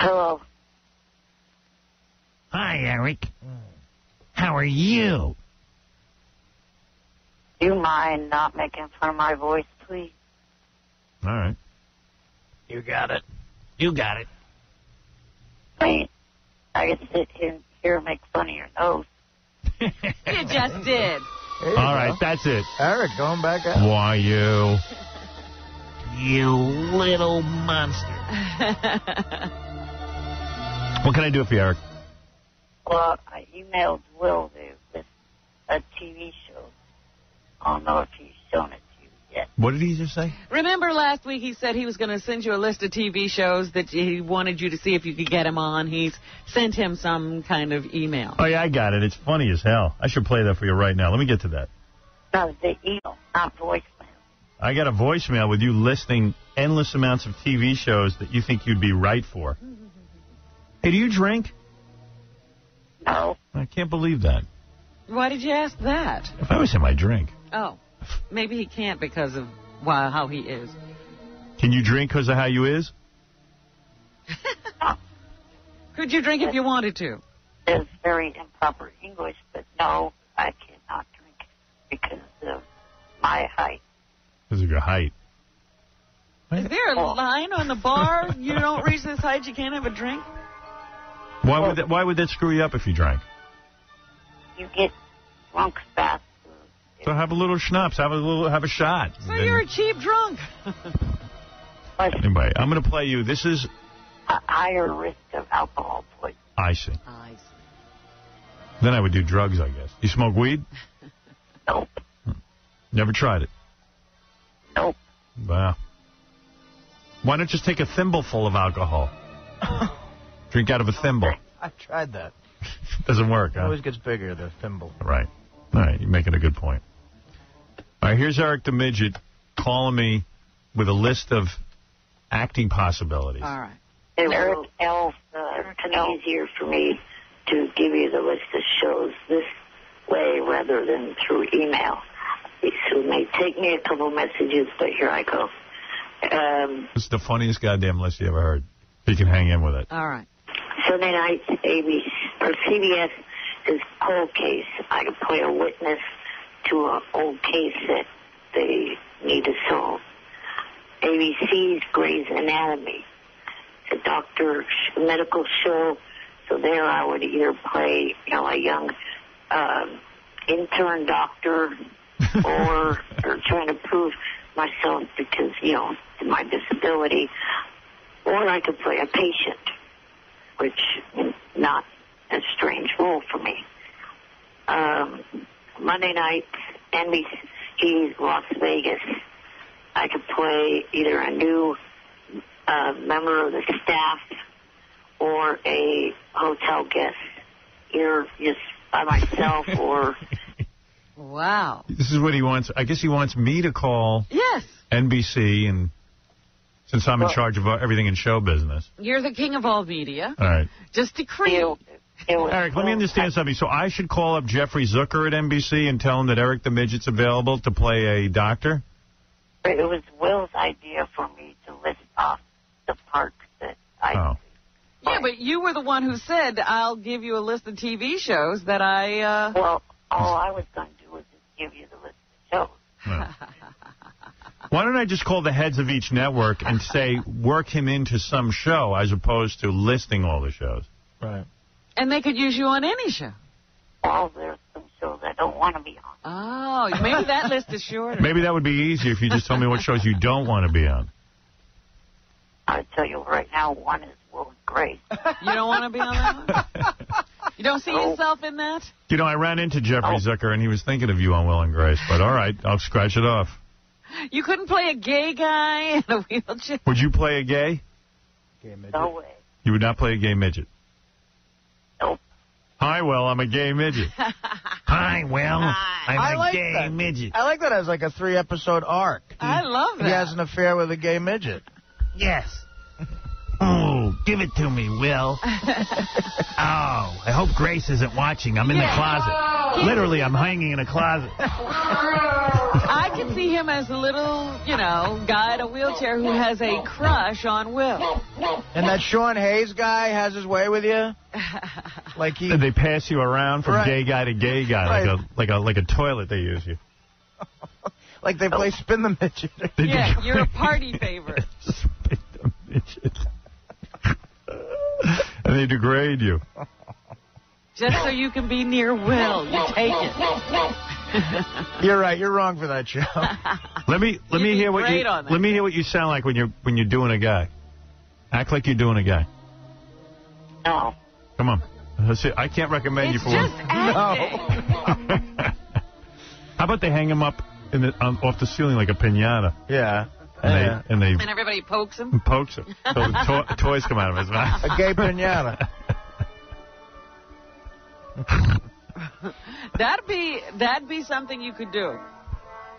Hello. Hi, Eric. How are you? Do you mind not making fun of my voice, please? All right. You got it. You got it. I mean, I can sit here, here and make fun of your nose. You just did. All right, that's it. Eric, going back out. Why you? You little monster. What can I do for you, Eric? Well, I emailed Will the, with a TV show. I don't know if he's shown it to you yet. What did he just say? Remember last week he said he was going to send you a list of TV shows that he wanted you to see if you could get him on. He's sent him some kind of email. Oh, yeah, I got it. It's funny as hell. I should play that for you right now. Let me get to that. No, the email, not voicemail. I got a voicemail with you listing endless amounts of TV shows that you think you'd be right for. Mm-hmm. Hey, do you drink? No. I can't believe that. Why did you ask that? If I was him, I'd drink. Oh, maybe he can't because of why, how he is. Can you drink because of how you is? Could you drink if you wanted to? It's very improper English, but no, I cannot drink because of my height. Because of your height. Is there a line on the bar? You don't reach this height, you can't have a drink? Why would oh. that, why would that screw you up if you drank? You get drunk fast. So have a little schnapps, have a little, have a shot. So you're a cheap drunk. Anyway, I'm going to play you. This is A higher risk of alcohol poisoning. I see. I see. Then I would do drugs, I guess. You smoke weed? Nope. Hmm. Never tried it? Nope. Wow. Why not just take a thimbleful of alcohol? Drink out of a thimble. I tried that. Doesn't work, It always gets bigger, the thimble. Right. All right, you're making a good point. All right, here's Eric the Midget calling me with a list of acting possibilities. All right. It will L, uh, it's easier for me to give you the list of shows this way rather than through email. So it may take me a couple messages, but here I go. Um, This is the funniest goddamn list you ever heard. You can hang in with it. All right. Sunday night, ABC or CBS is cold case. I can play a witness to an old case that they need to solve. ABC's Grey's Anatomy, a doctor medical show. So there, I would either play, you know, a young um, intern doctor, or or trying to prove myself because you know my disability, or I could play a patient which is not a strange role for me. Um, Monday night, NBC Las Vegas, I could play either a new uh, member of the staff or a hotel guest, either just by myself or Wow. This is what he wants. I guess he wants me to call Yes. NBC, and since I'm in charge of uh, everything in show business. You're the king of all media. All right. Just decree. Eric, let me understand something. So I should call up Jeffrey Zucker at NBC and tell him that Eric the Midget's available to play a doctor? it was Will's idea for me to list off the parts that I Oh. Yeah, but you were the one who said, I'll give you a list of TV shows that I... Uh... Well, all I was going was just give you the list of shows. Why don't I just call the heads of each network and say, work him into some show as opposed to listing all the shows? Right. And they could use you on any show. Well, there's some shows I don't want to be on. Oh, maybe that list is shorter. Maybe that would be easier if you just told me what shows you don't want to be on. I tell you right now, one is Will and Grace. You don't want to be on that one? You don't see yourself in that? You know, I ran into Jeffrey Zucker and he was thinking of you on Will and Grace, but all right, I'll scratch it off. You couldn't play a gay guy in a wheelchair? Would you play a gay? midget No way. You would not play a gay midget? Nope. Hi, Will, I'm a gay midget. Hi, Will. I'm I a like gay that. midget. I like that as like a three-episode arc. I love He that. has an affair with a gay midget. Yes. Oh, give it to me, Will. Oh, I hope Grace isn't watching. I'm in the closet. Literally, I'm hanging in a closet. I can see him as a little, you know, guy in a wheelchair who has a crush on Will. And that Sean Hayes guy has his way with you? Like he... They pass you around from Right. gay guy to gay guy, Right. like a like a like a toilet. They use you. Like they play Spin the Midget. Yeah, do- you're a party favorite. Spit the midget. and they degrade you. Just so you can be near Will. You take it. You're right. You're wrong for that show. Let me let You'd me hear what you on that. let me hear what you sound like when you're when you're doing a guy. Act like you're doing a guy. No. Come on. Let's see. I can't recommend It's you for just acting. one. How about they hang him up in the, on, off the ceiling like a pinata, yeah. and Yeah. they and they And everybody pokes him. pokes him so the to- toys come out of his mouth. A gay pinata. That'd be that'd be something you could do.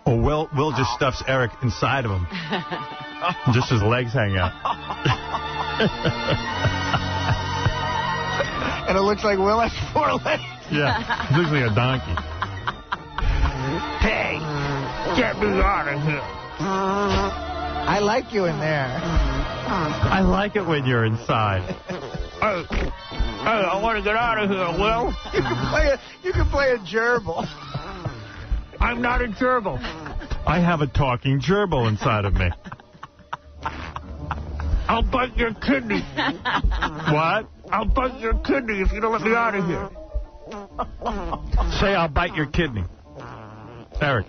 Or Will Will just stuffs Eric inside of him, just his legs hang out. and it looks like Will has four legs. Yeah, he looks like a donkey. Hey, get me out of here. I like you in there. I like it when you're inside. Hey, hey, I want to get out of here, Will. You can play a, you can play a gerbil. I'm not a gerbil. I have a talking gerbil inside of me. I'll bite your kidney. What? I'll bite your kidney if you don't let me out of here. Say I'll bite your kidney. Eric.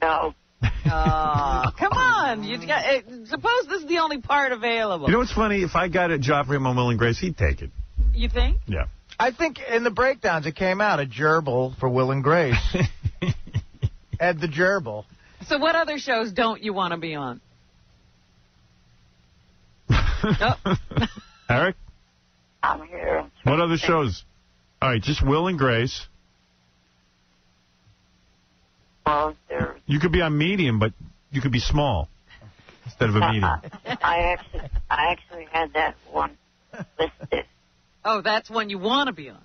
No. Oh, come on. You got, eh, suppose this is the only part available. You know what's funny? If I got a job for him on Will and Grace, he'd take it. You think? Yeah. I think in the breakdowns it came out a gerbil for Will and Grace. Ed the gerbil. So what other shows don't you want to be on? Oh. Eric, I'm here. what other shows? All right, just Will and Grace. Well, there's. You could be on medium, but you could be small instead of a medium. I actually, I actually had that one listed. Oh, that's one you want to be on.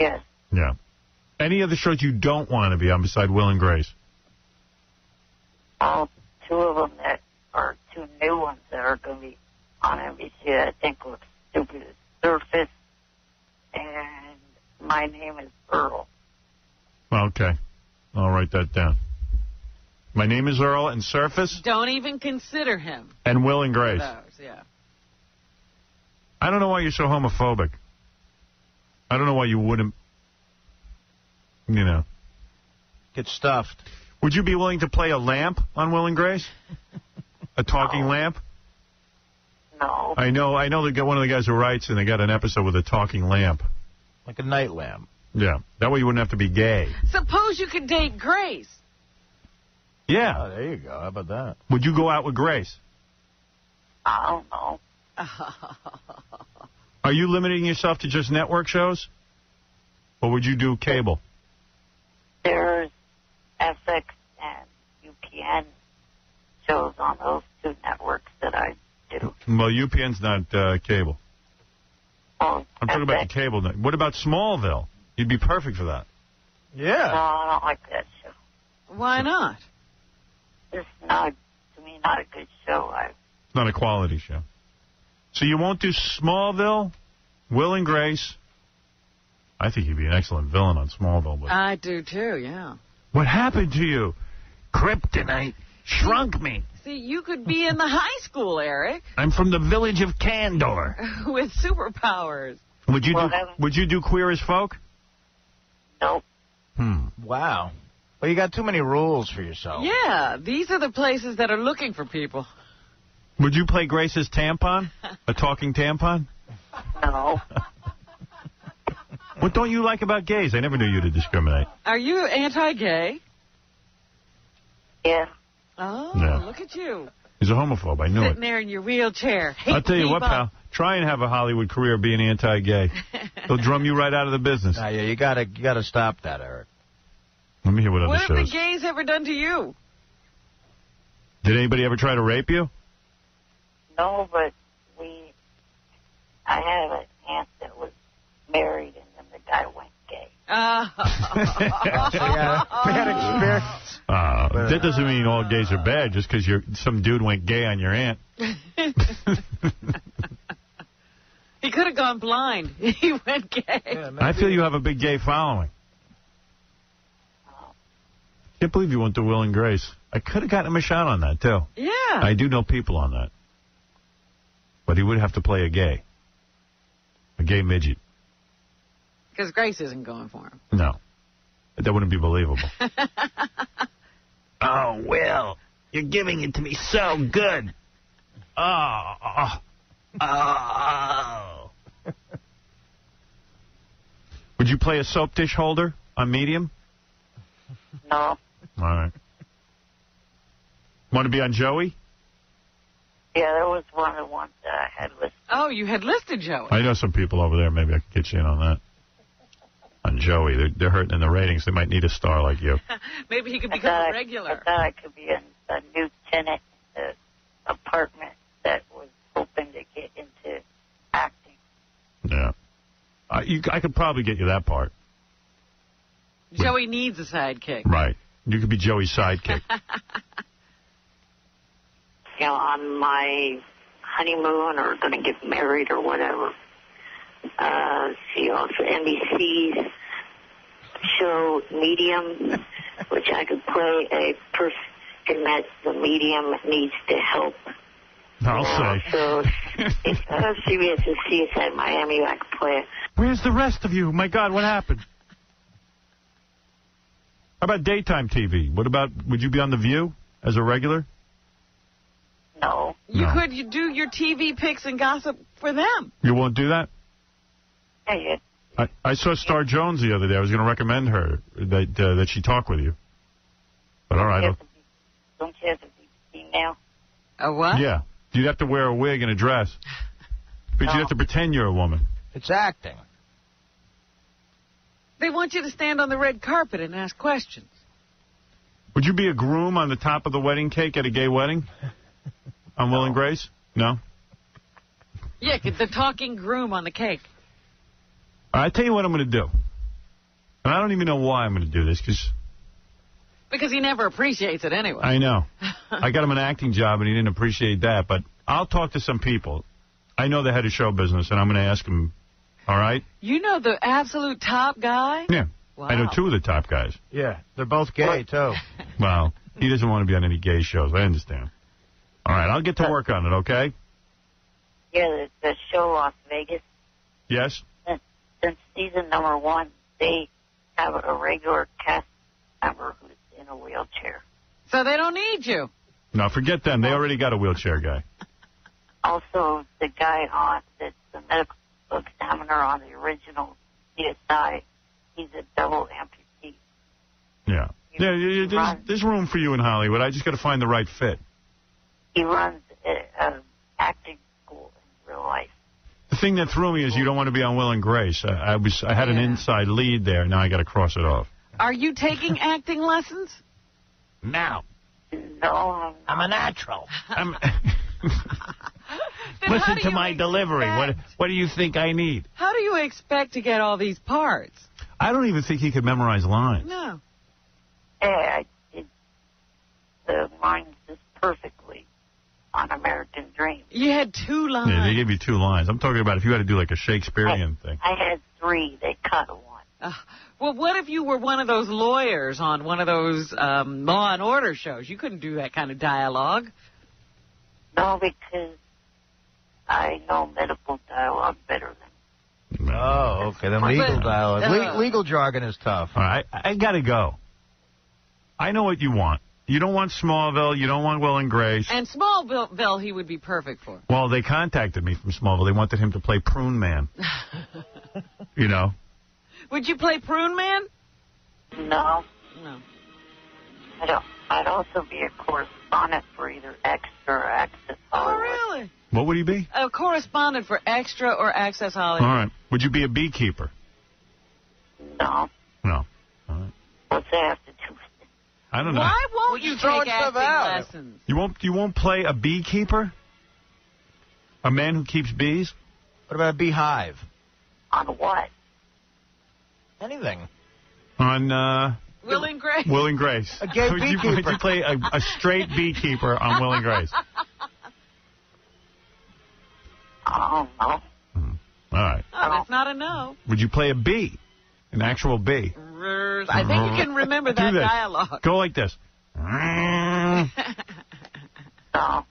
Yes. Yeah. Any other shows you don't want to be on beside Will and Grace? All two of them that are two new ones that are going to be on NBC that I think look stupid as Surface. And my name is Earl. Okay. I'll write that down. My name is Earl and Surface Don't even consider him. and Will and Grace. Those, yeah. I don't know why you're so homophobic. I don't know why you wouldn't, you know. Get stuffed. Would you be willing to play a lamp on Will and Grace? A talking No. lamp? No. I know. I know. They got one of the guys who writes, and they got an episode with a talking lamp. Like a night lamp. Yeah. That way you wouldn't have to be gay. Suppose you could date Grace. Yeah. Oh, there you go. How about that? Would you go out with Grace? I don't know. Are you limiting yourself to just network shows? Or would you do cable? There's FX and UPN shows on those two networks that I do. Well, UPN's not uh, cable. Oh, I'm talking about the cable. net- What about Smallville? You'd be perfect for that. Yeah. No, Yeah. I don't like that show. Why not? It's not, to me, not a good show. I, It's not a quality show. So you won't do Smallville, Will and Grace. I think you'd be an excellent villain on Smallville. But I do too, yeah. what happened to you? Kryptonite shrunk me. See, you could be in the high school, Eric, I'm from the village of Candor. with superpowers. Would you Well, do Would you do Queer as Folk? Nope. Hmm. Wow. Well, you got too many rules for yourself. Yeah, these are the places that are looking for people. Would you play Grace's tampon? A talking tampon? No. What don't you like about gays? I never knew you to discriminate. Are you anti-gay? Yeah. Oh, No. look at you. He's a homophobe. I knew it. Sitting there in your wheelchair. I'll tell you what, pal. Try and have a Hollywood career being anti-gay. They'll drum you right out of the business. Nah, yeah, you gotta you gotta stop that, Eric. Let me hear what other shows. What have the gays ever done to you? Did anybody ever try to rape you? No, but we, I had an aunt that was married and then the guy went gay. Uh, yeah, bad experience. Uh, that doesn't mean all gays are bad just because some dude went gay on your aunt. he could have gone blind. He went gay. Yeah, I feel you have a big gay following. Can't believe you went to Will and Grace. I could have gotten him a shot on that, too. Yeah. I do know people on that. But he would have to play a gay. A gay midget. Because Grace isn't going for him. No. That wouldn't be believable. oh, Will, you're giving it to me so good. Oh, oh, oh. Would you play a soap dish holder on medium? No. All right. Want to be on Joey? Yeah, that was one of the ones that I had listed. Oh, you had listed Joey. I know some people over there. Maybe I could get you in on that. On Joey. They're, they're hurting in the ratings. They might need a star like you. Maybe he could become a regular. I thought I could be in a new tenant uh, apartment that was hoping to get into acting. Yeah. Uh, you, I could probably get you that part. Joey needs a sidekick. Right. You could be Joey's sidekick. You know, on my honeymoon or going to get married or whatever. Uh, see also NBC's show Medium, which I could play a person that the medium needs to help. I'll Uh, say. So if uh, CBS and CSI Miami, I could play it. Where's the rest of you? My God, what happened? How about daytime TV? What about, would you be on The View as a regular? No. You No. could you do your TV picks and gossip for them. You won't do that? Yeah, you, I, I saw Star Jones the other day. I was going to recommend her that uh, that she talk with you. But all right. you I'll- have to be, don't you have to be female? A what? Yeah. You'd have to wear a wig and a dress. But you'd have to pretend you're a woman. It's acting. They want you to stand on the red carpet and ask questions. Would you be a groom on the top of the wedding cake at a gay wedding? On Will and Grace? No? Yeah, get the talking groom on the cake. All right, I tell you what I'm going to do. And I don't even know why I'm going to do this, because Because he never appreciates it anyway. I know. I got him an acting job, and he didn't appreciate that. But I'll talk to some people. I know the head of show business, and I'm going to ask him, all right? You know the absolute top guy? Yeah. Wow. I know two of the top guys. Yeah, they're both gay, too. Well, he doesn't want to be on any gay shows. I understand. All right, I'll get to work on it, okay? Yeah, the, the show Las Vegas. Yes? Since, since season number one, they have a regular cast member who's in a wheelchair. So they don't need you. No, forget them. They already got a wheelchair guy. Also, the guy on that's the medical examiner on the original CSI, he's a double amputee. Yeah. Yeah, yeah, yeah, there's, there's room for you in Hollywood. I just got to find the right fit. He runs an acting school in real life. The thing that threw me is you don't want to be on Will and Grace. I, I was I had an inside lead there. Now I got to cross it off. Are you taking acting lessons? Now No, I'm I'm a natural. I'm, listen to you my delivery. What what do you think I need? How do you expect to get all these parts? I don't even think he could memorize lines. No. Yeah, I did the lines just perfectly on American Dream. You had two lines. Yeah, they gave you two lines. I'm talking about if you had to do like a Shakespearean thing. I had three. They cut one. Uh, well, what if you were one of those lawyers on one of those um, Law and Order shows? You couldn't do that kind of dialogue. No, because I know medical dialogue better than. Oh, okay. Then legal dialogue. uh, Le- legal jargon is tough. All right, I, I got to go. I know what you want. You don't want Smallville. You don't want Will and Grace. And Smallville, he would be perfect for. Well, they contacted me from Smallville. They wanted him to play Prune Man. you know? Would you play Prune Man? No, No. I don't. I'd also be a correspondent for either Extra or Access oh, Hollywood. Oh, really? What would he be? A correspondent for Extra or Access Hollywood. All right. Would you be a beekeeper? No, No. All right. what's that have to do with it? I don't know. Why won't Well, you just throwing take acting out. lessons? You won't. You won't play a beekeeper? A man who keeps bees? What about a beehive? On what? Anything. on uh, Will and Grace. Will and Grace. A gay would you, would you play a, a straight beekeeper on Will and Grace? Oh, no. All right. Oh, that's not a no. Would you play a bee? An actual bee? I think you can remember that this. dialogue. Go like this. All right.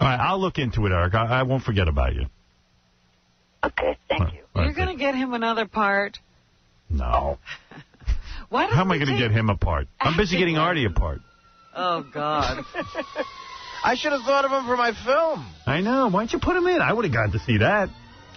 All right. I'll look into it, Eric. I, I won't forget about you. Okay, thank you. All right, You're going to get him another part. No. Why How am I going going to get him a part? I'm busy getting like- a part. Oh, God. I should have thought of him for my film. I know. Why don't you put him in? I would have gotten to see that.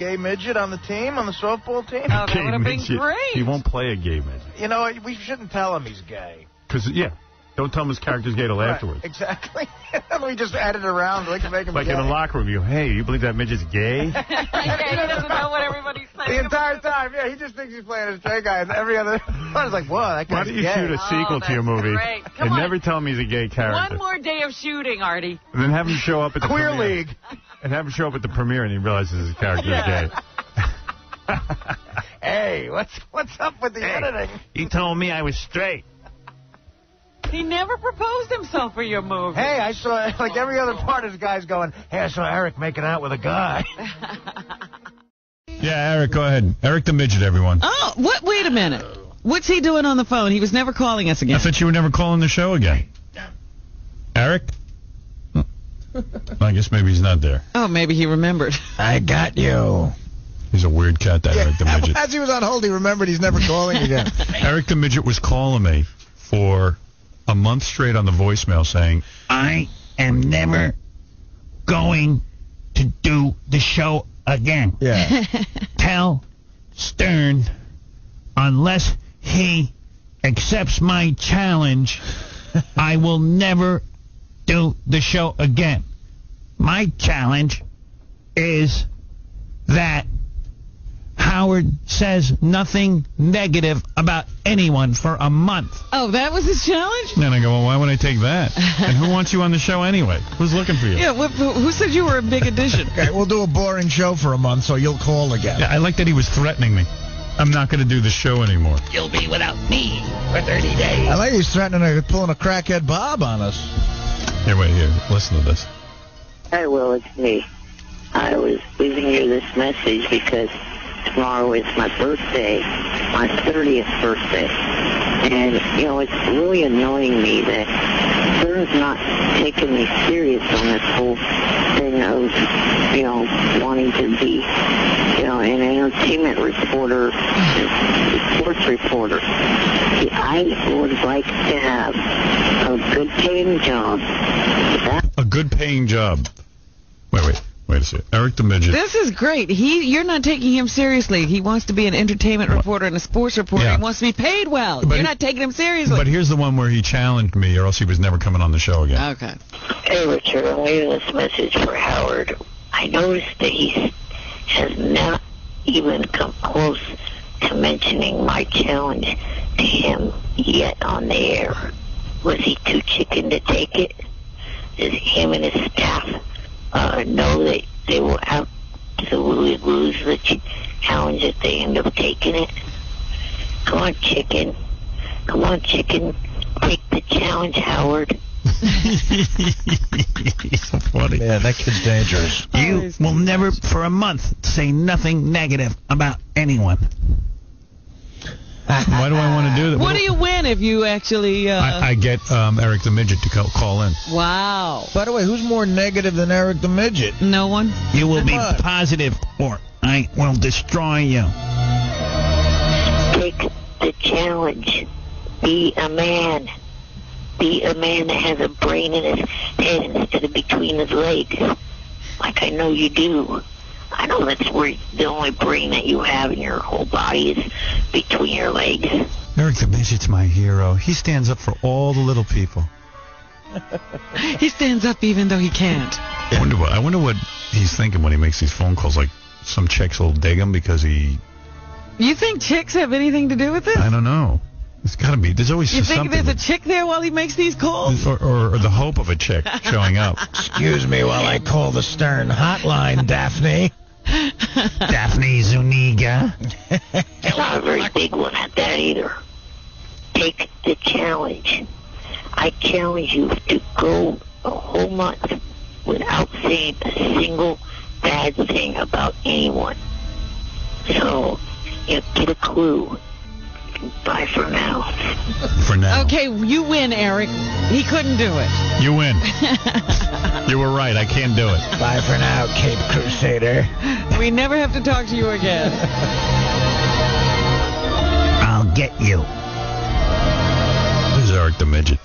Gay midget on the team, on the softball team. Oh, that would have been great. He won't play a gay midget. You know, we shouldn't tell him he's gay. Because, yeah, don't tell him his character's gay till Right, afterwards. Exactly. we just add it around. We can make him Like gay. in a locker room, you, hey, you believe that midget's gay? yeah, he doesn't know what everybody's saying. The entire time, yeah, he just thinks he's playing a straight guy, and every other one is like, "Whoa, that Why don't you gay." shoot a oh, sequel to your Oh, movie and on. never tell him he's a gay character? One more day of shooting, Artie. And then have him show up at the Queer premiere. League. And have him show up at the premiere and he realizes his character Yeah. is gay. Hey, what's what's up with the editing? He told me I was straight. He never proposed himself for your movie. Hey, I saw like every other part of this guy's going. Hey, I saw Eric making out with a guy. Yeah, Eric, go ahead. Eric the midget, everyone. Oh, what? Wait a minute. What's he doing on the phone? He was never calling us again. I thought you were never calling the show again. Eric? Well, I guess maybe he's not there. Oh, maybe he remembered. I got you. He's a weird cat, that Eric the midget. As he was on hold, he remembered he's never calling again. Eric the midget was calling me for a month straight on the voicemail saying, I am never going to do the show again. yeah. Tell Stern, unless he accepts my challenge, I will never do the show again. My challenge is that Howard says nothing negative about anyone for a month. Oh, that was his challenge? and I go, well, why would I take that? And who wants you on the show anyway? Who's looking for you? Yeah, wh- wh- who said you were a big addition? Okay, we'll do a boring show for a month, so you'll call again. Yeah, I like that he was threatening me. I'm not going to do the show anymore. You'll be without me for 30 days. I like he's threatening to pulling a crackhead Bob on us. Here, wait, here. Listen to this. Hi, Will. It's me. I was leaving you this message because tomorrow is my birthday, my 30th birthday. And, you know, it's really annoying me that Stern's not taking me serious on this whole thing of, you know, wanting to be, an entertainment reporter, sports reporter. See, I would like to have a good paying job. That A good paying job. Wait, wait. Wait a second. Eric the Midget. This is great. He, you're not taking him seriously. He wants to be an entertainment reporter and a sports reporter. Yeah. He wants to be paid well. But you're he- not taking him seriously. But here's the one where he challenged me, or else he was never coming on the show again. okay. Hey, Richard, I'm leaving this message for Howard. I noticed that he has not even come close to mentioning my challenge to him yet on the air. Was he too chicken to take it? Does him and his staff uh, know that they will absolutely lose the challenge if they end up taking it? Come on, chicken. Come on, chicken. Take the challenge, Howard. He's so funny. Man, that kid's dangerous. You will never for a month say nothing negative about anyone. Why do I want to do that? What do you win if you actually? Uh, I, I get um, Eric the Midget to call, call in. wow. By the way, who's more negative than Eric the Midget? No one. You will be What? positive or I will destroy you. Take the challenge. Be a man. Be a man that has a brain in his head instead of between his legs. Like I know you do. I know that's where the only brain that you have in your whole body is between your legs. Eric the Midget's my hero. He stands up for all the little people. He stands up even though he can't. I wonder what I wonder what he's thinking when he makes these phone calls. Like some chicks will dig him because he. You think chicks have anything to do with this? I don't know. There's got to be. There's always You think there's a chick there while he makes these calls? or, or, or the hope of a chick showing up. Excuse me while I call the Stern hotline, Daphne. Daphne Zuniga. It's not a very big one at that either. Take the challenge. I challenge you to go a whole month without saying a single bad thing about anyone. So, you get a clue. Bye for now. For now. Okay, you win, Eric. He couldn't do it. You win. you were right. I can't do it. Bye for now, Cape Crusader. We never have to talk to you again. I'll get you. Who's Eric the Midget?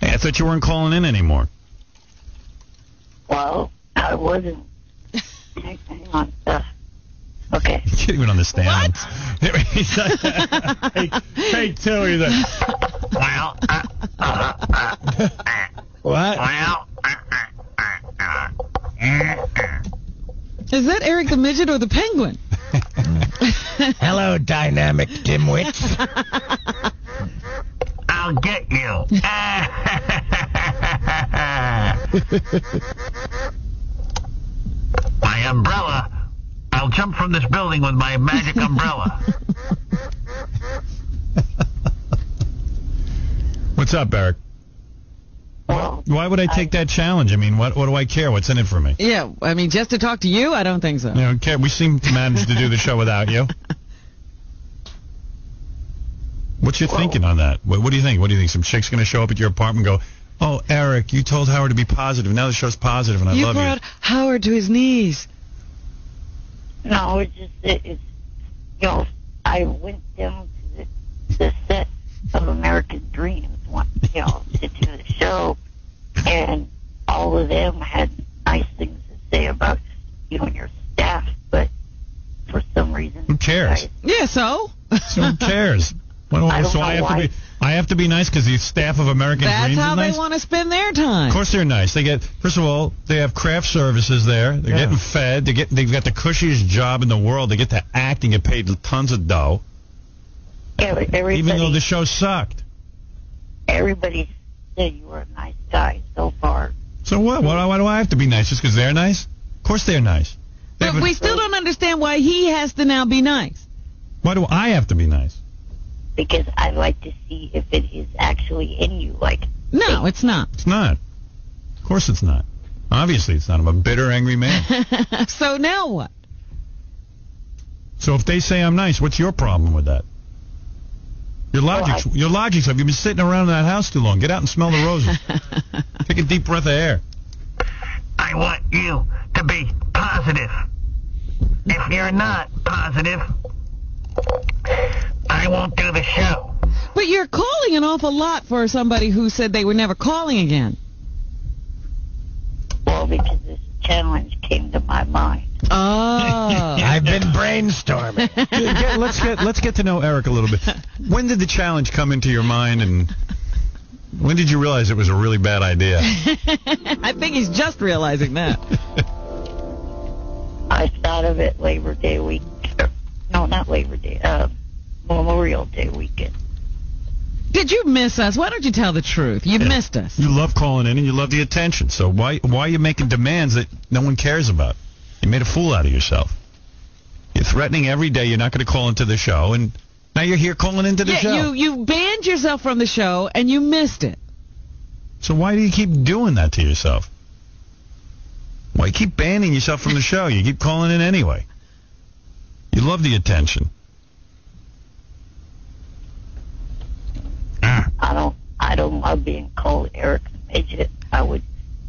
Hey, I thought you weren't calling in anymore. Well, I wasn't. Hang hang on. Uh, Okay. You can't even understand. What? He's like, take, take two. He's like, Well, uh, uh, uh, uh, What? well, uh, uh, uh, uh, uh. Is that Eric the Midget or the Penguin? Hello, dynamic dimwits. I'll get you. my umbrella. I'll jump from this building with my magic umbrella. What's up, Eric? Well, Why would I take that challenge? I mean, what what do I care? What's in it for me? Yeah, I mean, just to talk to you, I don't think so. You know, okay, we seem to manage to do the show without you. What's your thinking on that? What, what do you think? What do you think? Some chick's going to show up at your apartment and go, "Oh, Eric, you told Howard to be positive. Now the show's positive, and I you love brought Howard to his knees. No, it's just it, it's you know I went down to the, the set of American Dreams one you know to do the show, and all of them had nice things to say about you and your staff, but for some reason, Who cares? I- Yeah, so? So who cares? What do I, I don't so I have why. to be I have to be nice because the staff of American That's Dreams how is they want to spend their time. Of course they're nice. They get first of all they have craft services there. They're Yeah. getting fed. They get they've got the cushiest job in the world. They get to act and get paid tons of dough, yeah, but everybody, even though the show sucked. everybody said you were a nice guy so far. So what? Why, why do I have to be nice? Just because they're nice? Of course they're nice. They But a- we still don't understand why he has to now be nice. why do I have to be nice? Because I'd like to see if it is actually in you. Like, No, it's not. It's not. Of course it's not. Obviously it's not. I'm a bitter, angry man. so now what? so if they say I'm nice, what's your problem with that? Your logic, Well, your logic. Have you been sitting around in that house too long? Get out and smell the roses. Take a deep breath of air. I want you to be positive. If you're not positive, I won't do the show. But you're calling an awful lot for somebody who said they were never calling again. well, because this challenge came to my mind. Oh. I've been brainstorming. Get- let's get let's get to know Eric a little bit. When did the challenge come into your mind, and when did you realize it was a really bad idea? I think he's just realizing that. I thought of it Labor Day week. No, not Labor Day. Uh, Memorial Day weekend. Did you miss us? Why don't you tell the truth? You missed us. You love calling in and you love the attention. So why why are you making demands that no one cares about? You made a fool out of yourself. You're threatening every day you're not going to call into the show, and now you're here calling into the Yeah, show. you you banned yourself from the show and you missed it. So why do you keep doing that to yourself? Why you keep banning yourself from the show? You keep calling in anyway. You love the attention. Ah, I don't. I don't love being called Eric the Midget. I would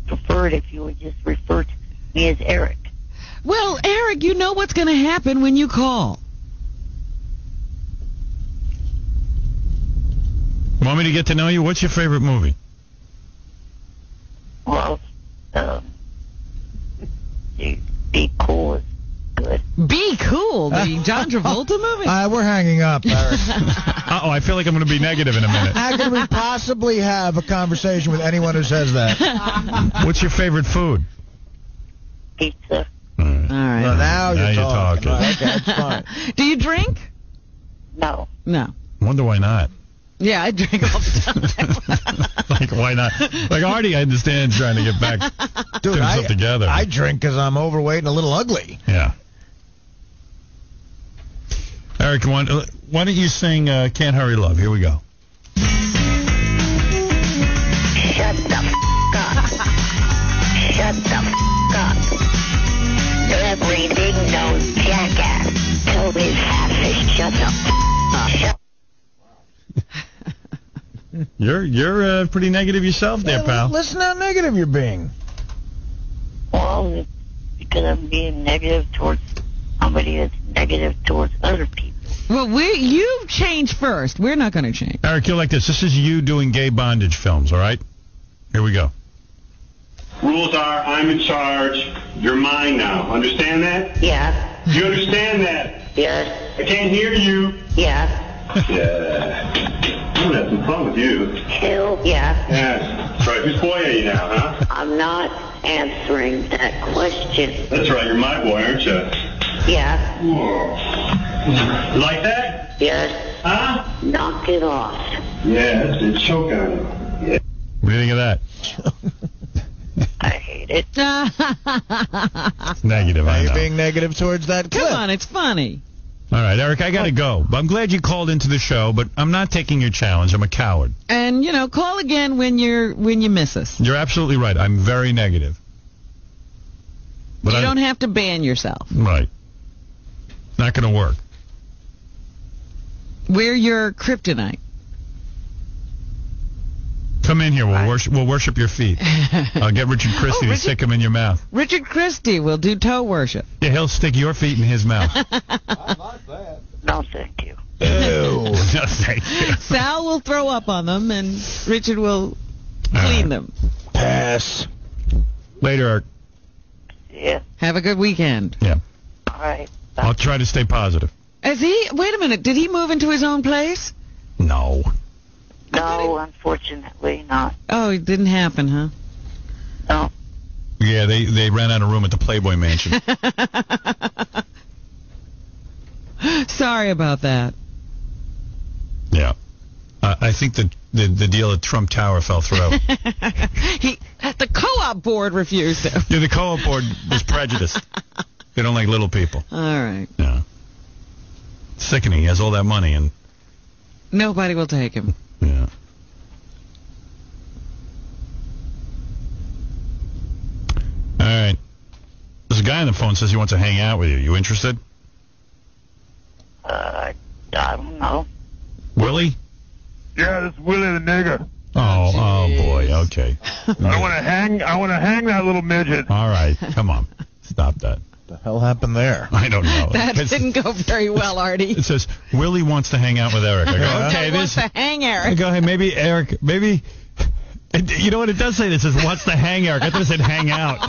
prefer it if you would just refer to me as Eric. Well, Eric, you know what's going to happen when you call. want me to get to know you? What's your favorite movie? Well, um, be, be cool is good. Be cool, the John Travolta movie. Uh, we're hanging up, Eric. Uh oh, I feel like I'm going to be negative in a minute. How can we possibly have a conversation with anyone who says that? What's your favorite food? Pizza. All right. All right. Well, now, Now you're, you're talking. talking. Okay, that's fine. Do you drink? No. No. Wonder why not. Yeah, I drink all the time. like, why not? Like, Artie, I understand trying to get back Dude, to I, himself together. I drink because I'm overweight and a little ugly. yeah. Eric, why, why don't you sing uh, Can't Hurry Love? Here we go. Shut the f- up. Shut the f- up. Every big nose jackass told his ass to shut the f- up. Shut You're you're uh, pretty negative yourself there, pal. Listen how negative you're being. Well, because I'm being negative towards somebody that's negative towards other people. well, we you change first. We're not going to change. Eric, you're like this. This is you doing gay bondage films, all right? Here we go. Rules are I'm in charge. You're mine now. Understand that? Yeah, Do You understand that? yes, I can't hear you. yeah, Yeah. I'm gonna have some fun with you. hell yeah. Yeah. That's right. Whose boy are you now, huh? I'm not answering that question. That's right. You're my boy, aren't you? Yeah, like that? yes, Huh? knock it off. Yes, It's, it's choke on you. Yeah. What do you think of that? I hate it. It's negative, Now I you're know. being negative towards that clip. Come on, it's funny. All right, Eric, I got to go. I'm glad you called into the show, but I'm not taking your challenge. I'm a coward. And you know, call again when you're when you miss us. You're absolutely right. I'm very negative. But you I, don't have to ban yourself. Right. Not going to work. We're your kryptonite. Come in here. We'll worship. We'll worship your feet. I'll get Richard oh, Christie Oh, to stick them in your mouth. Richard Christie will do toe worship. Yeah, he'll stick your feet in his mouth. I like that. No, thank you. Ew. no, thank you. Sal will throw up on them, and Richard will clean right. them. Pass. Later, Eric. Yeah, Have a good weekend. Yeah. all right. I'll try to stay positive. Is he? Wait a minute. Did he move into his own place? No. No, unfortunately not. Oh, it didn't happen, huh? No. Yeah, they they ran out of room at the Playboy Mansion. Sorry about that. yeah. Uh, I think the, the the deal at Trump Tower fell through. he, the co-op board refused him. yeah, the co-op board was prejudiced. They don't like little people. All right. Yeah. Sickening. He has all that money and Nobody will take him. yeah. All right. There's a guy on the phone says he wants to hang out with you. You interested? Uh, I don't know. Willie? Yeah, this is Willie the nigger. Oh, oh boy. Okay. I want to hang. I want to hang that little midget. All right. Come on. Stop that. The hell happened there? I don't know. That It's- didn't go very well, Artie. It says Willie wants to hang out with Eric. I go, Yeah. okay, He wants to hang I Eric. go, hey, maybe Eric, maybe. It, you know what it does say? It says wants to hang Eric. I thought it said hang out.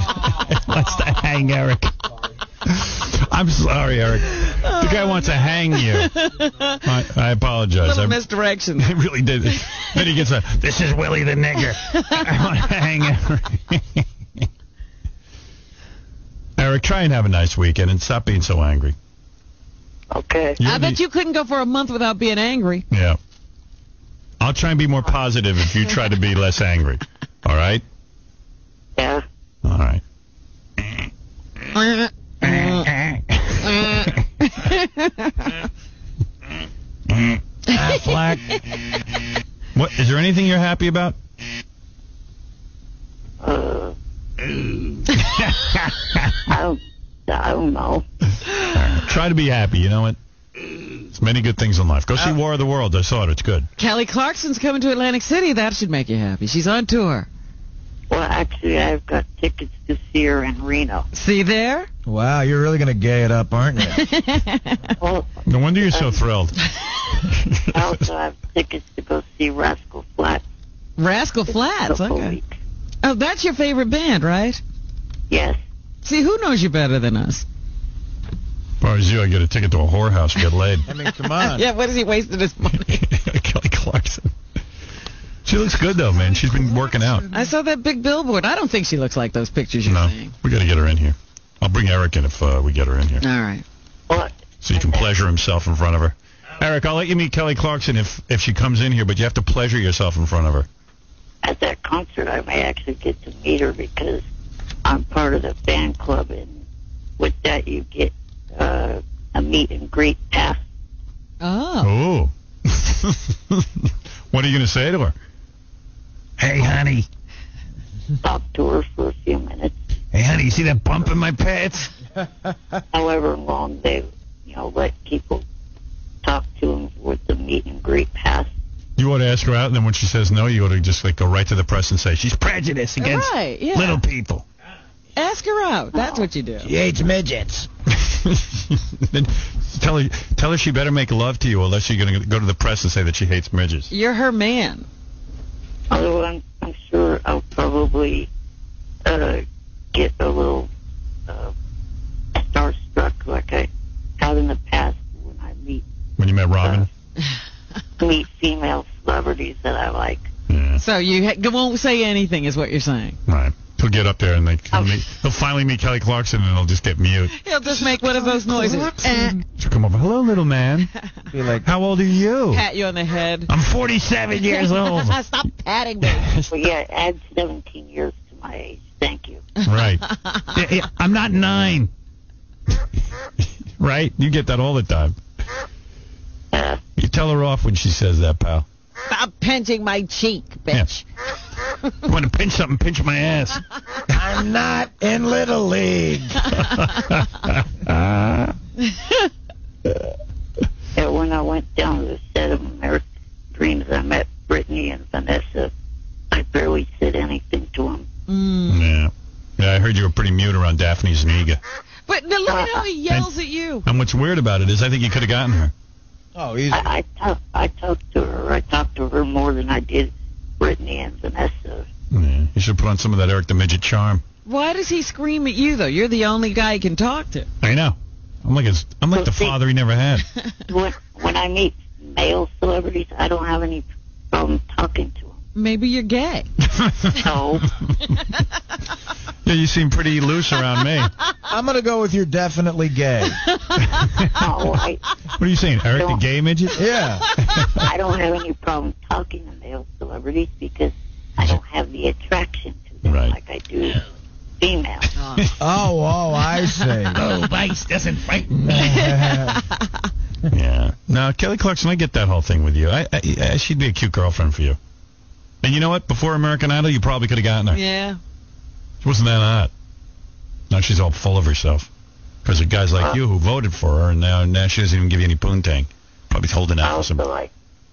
it wants to hang Eric. I'm sorry, Eric. The guy wants to hang you. I, I apologize. Little I, misdirection. I really did. Then he gets a. This is Willie the nigger. I want to hang Eric. Eric, try and have a nice weekend and stop being so angry. Okay. You're I bet the- you couldn't go for a month without being angry. Yeah. I'll try and be more positive if you try to be less angry. All right? Yeah. All right. Affleck. What is there anything you're happy about? Uh, I don't. I don't know. Try to be happy. You know what? There's many good things in life. Go see uh, War of the Worlds. I saw it. It's good. Kelly Clarkson's coming to Atlantic City. That should make you happy. She's on tour. Well, actually, I've got tickets to see her in Reno. See there? Wow, you're really gonna gay it up, aren't you? Well, No wonder you're so uh, thrilled. I also have tickets to go see Rascal Flatts. Rascal Flatts. couple Okay. weeks. Oh, that's your favorite band, right? Yes. See, who knows you better than us? As far as you, I get a ticket to a whorehouse and get laid. I mean, come on. Yeah, what is he wasting his money? Kelly Clarkson. She looks good though, man. She's been working out. I saw that big billboard. I don't think she looks like those pictures you're No, seeing. we got to get her in here. I'll bring Eric in if uh, we get her in here, All right. What? so he can pleasure himself in front of her. Eric, I'll let you meet Kelly Clarkson if if she comes in here, but you have to pleasure yourself in front of her. At that concert, I may actually get to meet her because I'm part of the fan club, and with that, you get uh, a meet and greet pass. Oh. Oh. what are you going to say to her? Hey, honey. Talk to her for a few minutes, Hey, honey, you see that bump in my pants? however long they, you know, let people talk to them with the meet and greet pass. You ought to ask her out, and then when she says no, you ought to just like go right to the press and say she's She's prejudiced against Right, yeah. little people. Ask her out. That's what you do. She hates midgets. then tell her tell her she better make love to you, unless you're going to go to the press and say that she hates midgets. You're her man. Although I'm, I'm sure I'll probably uh, get a little uh, starstruck like I have in the past when I meet When you met Robin. meet female celebrities that I like. Yeah. So you ha- won't say anything, is what you're saying. Right. He'll get up there and like he'll, Oh. meet, he'll finally meet Kelly Clarkson and he'll just get mute. He'll just make one of those noises. Eh. She'll come over. Hello, little man. Be like, How old are you? Pat you on the head. I'm 47 years old. Stop patting me. Well, yeah, add 17 years to my age. Thank you. Right. Yeah, yeah, I'm not nine. right? You get that all the time. Uh, You tell her off when she says that, pal. Stop pinching my cheek, bitch. You want to pinch something? Pinch my ass. I'm not in Little League. yeah, when I went down to the set of American Dreams, I met Brittany and Vanessa. I barely said anything to them. Mm. Yeah. Yeah, I heard you were pretty mute around Daphne Zuniga. But now look at how he yells at you. And what's weird about it is I think you could have gotten her. Oh, easy. I, I, talk, I talked to her. I talked to her more than I did Brittany and Vanessa. Yeah. You should put on some of that Eric the Midget charm. Why does he scream at you though? You're the only guy he can talk to. I know. I'm like his, I'm like the father he never had. When, when I meet male celebrities, I don't have any problem talking to them. Maybe you're gay. No. Yeah, you seem pretty loose around me. I'm gonna go with you're definitely gay. No, oh, I, What are you saying, Eric the gay midget? Yeah. I don't have any problem talking to male celebrities because I don't have the attraction to them Right. like I do female. Oh, oh, I see. Oh, vice doesn't frighten me. Yeah. Now, Kelly Clarkson, I get that whole thing with you. I, I, I she'd be a cute girlfriend for you. And you know what? Before American Idol, you probably could have gotten her. Yeah. She wasn't that hot. Now she's all full of herself. Because of guys like you who voted for her, and now now she doesn't even give you any poontang. Probably holding I out for also some. like,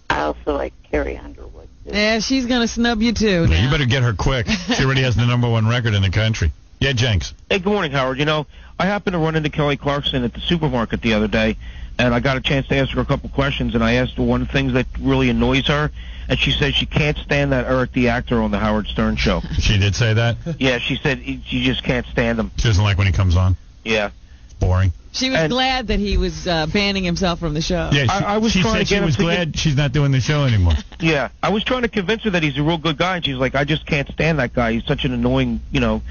I also like Carrie Underwood. Too. Yeah, she's gonna snub you too. Yeah, you better get her quick. She already has the number one record in the country. Yeah, Jenks. Hey, good morning, Howard. You know, I happened to run into Kelly Clarkson at the supermarket the other day, and I got a chance to ask her a couple questions, and I asked her one of the things that really annoys her, and she said she can't stand that Eric the actor on the Howard Stern show. She did say that. yeah, she said he- she just can't stand him. She doesn't like when he comes on. Yeah. Boring. She was And- glad that he was uh, banning himself from the show. Yeah, she, I- I was she trying said to she get him was to get- glad she's not doing the show anymore. Yeah, I was trying to convince her that he's a real good guy, and she's like, I just can't stand that guy. He's such an annoying, you know,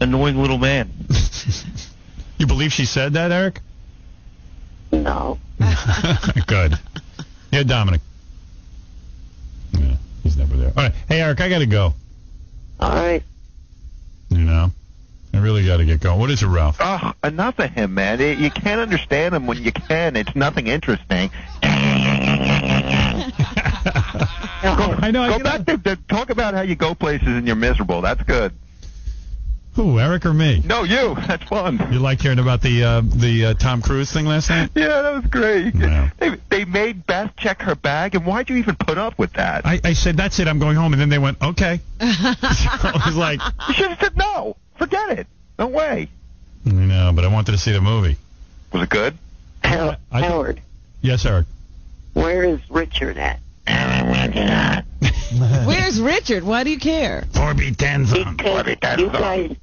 annoying little man. you believe she said that, Eric? No. Good. Yeah, Dominic. Yeah, he's never there. All right. Hey, Eric, I got to go. All right. You know? I really got to get going. What is it, Ralph? Oh, enough of him, man. It, you can't understand him when you can. It's nothing interesting. I know. Go get back to, to talk about how you go places and you're miserable. That's good. Who, Eric or me? No, you. That's fun. You like hearing about the uh, the uh, Tom Cruise thing last night? Yeah, that was great. Yeah. They, they made Beth check her bag, and why'd you even put up with that? I, I said, that's it. I'm going home. And then they went, okay. so I was like, you should have said no. Forget it. No way. I know, but I wanted to see the movie. Was it good? How, I- Howard, Yes, Eric. where is Richard at? Where's Richard? Why do you care? 4B10's on. Because you guys,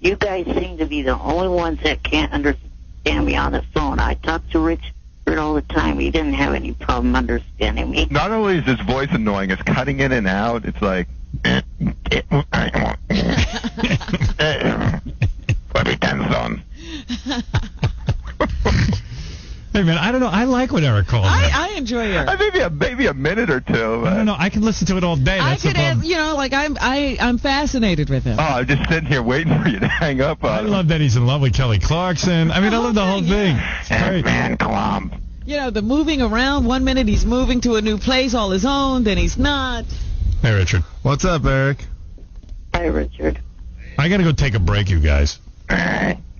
you guys seem to be the only ones that can't understand me on the phone. I talk to Richard all the time. He didn't have any problem understanding me. Not only is his voice annoying, it's cutting in and out. It's like. What he done on? Hey, Hey, man, I don't know. I like when Eric calls in. I, I enjoy it. Uh, maybe a maybe a minute or two. I don't know. I can listen to it all day. I That's the could, have, you know, like I'm, I, I'm fascinated with him. Oh, I'm just sitting here waiting for you to hang up I him. love that he's in love with Kelly Clarkson. I mean, I love the whole thing. It's great. Man, clump. You know, the moving around. One minute he's moving to a new place all his own, then he's not. Hey, Richard. What's up, Eric? Hi, Richard. I got to go take a break, you guys.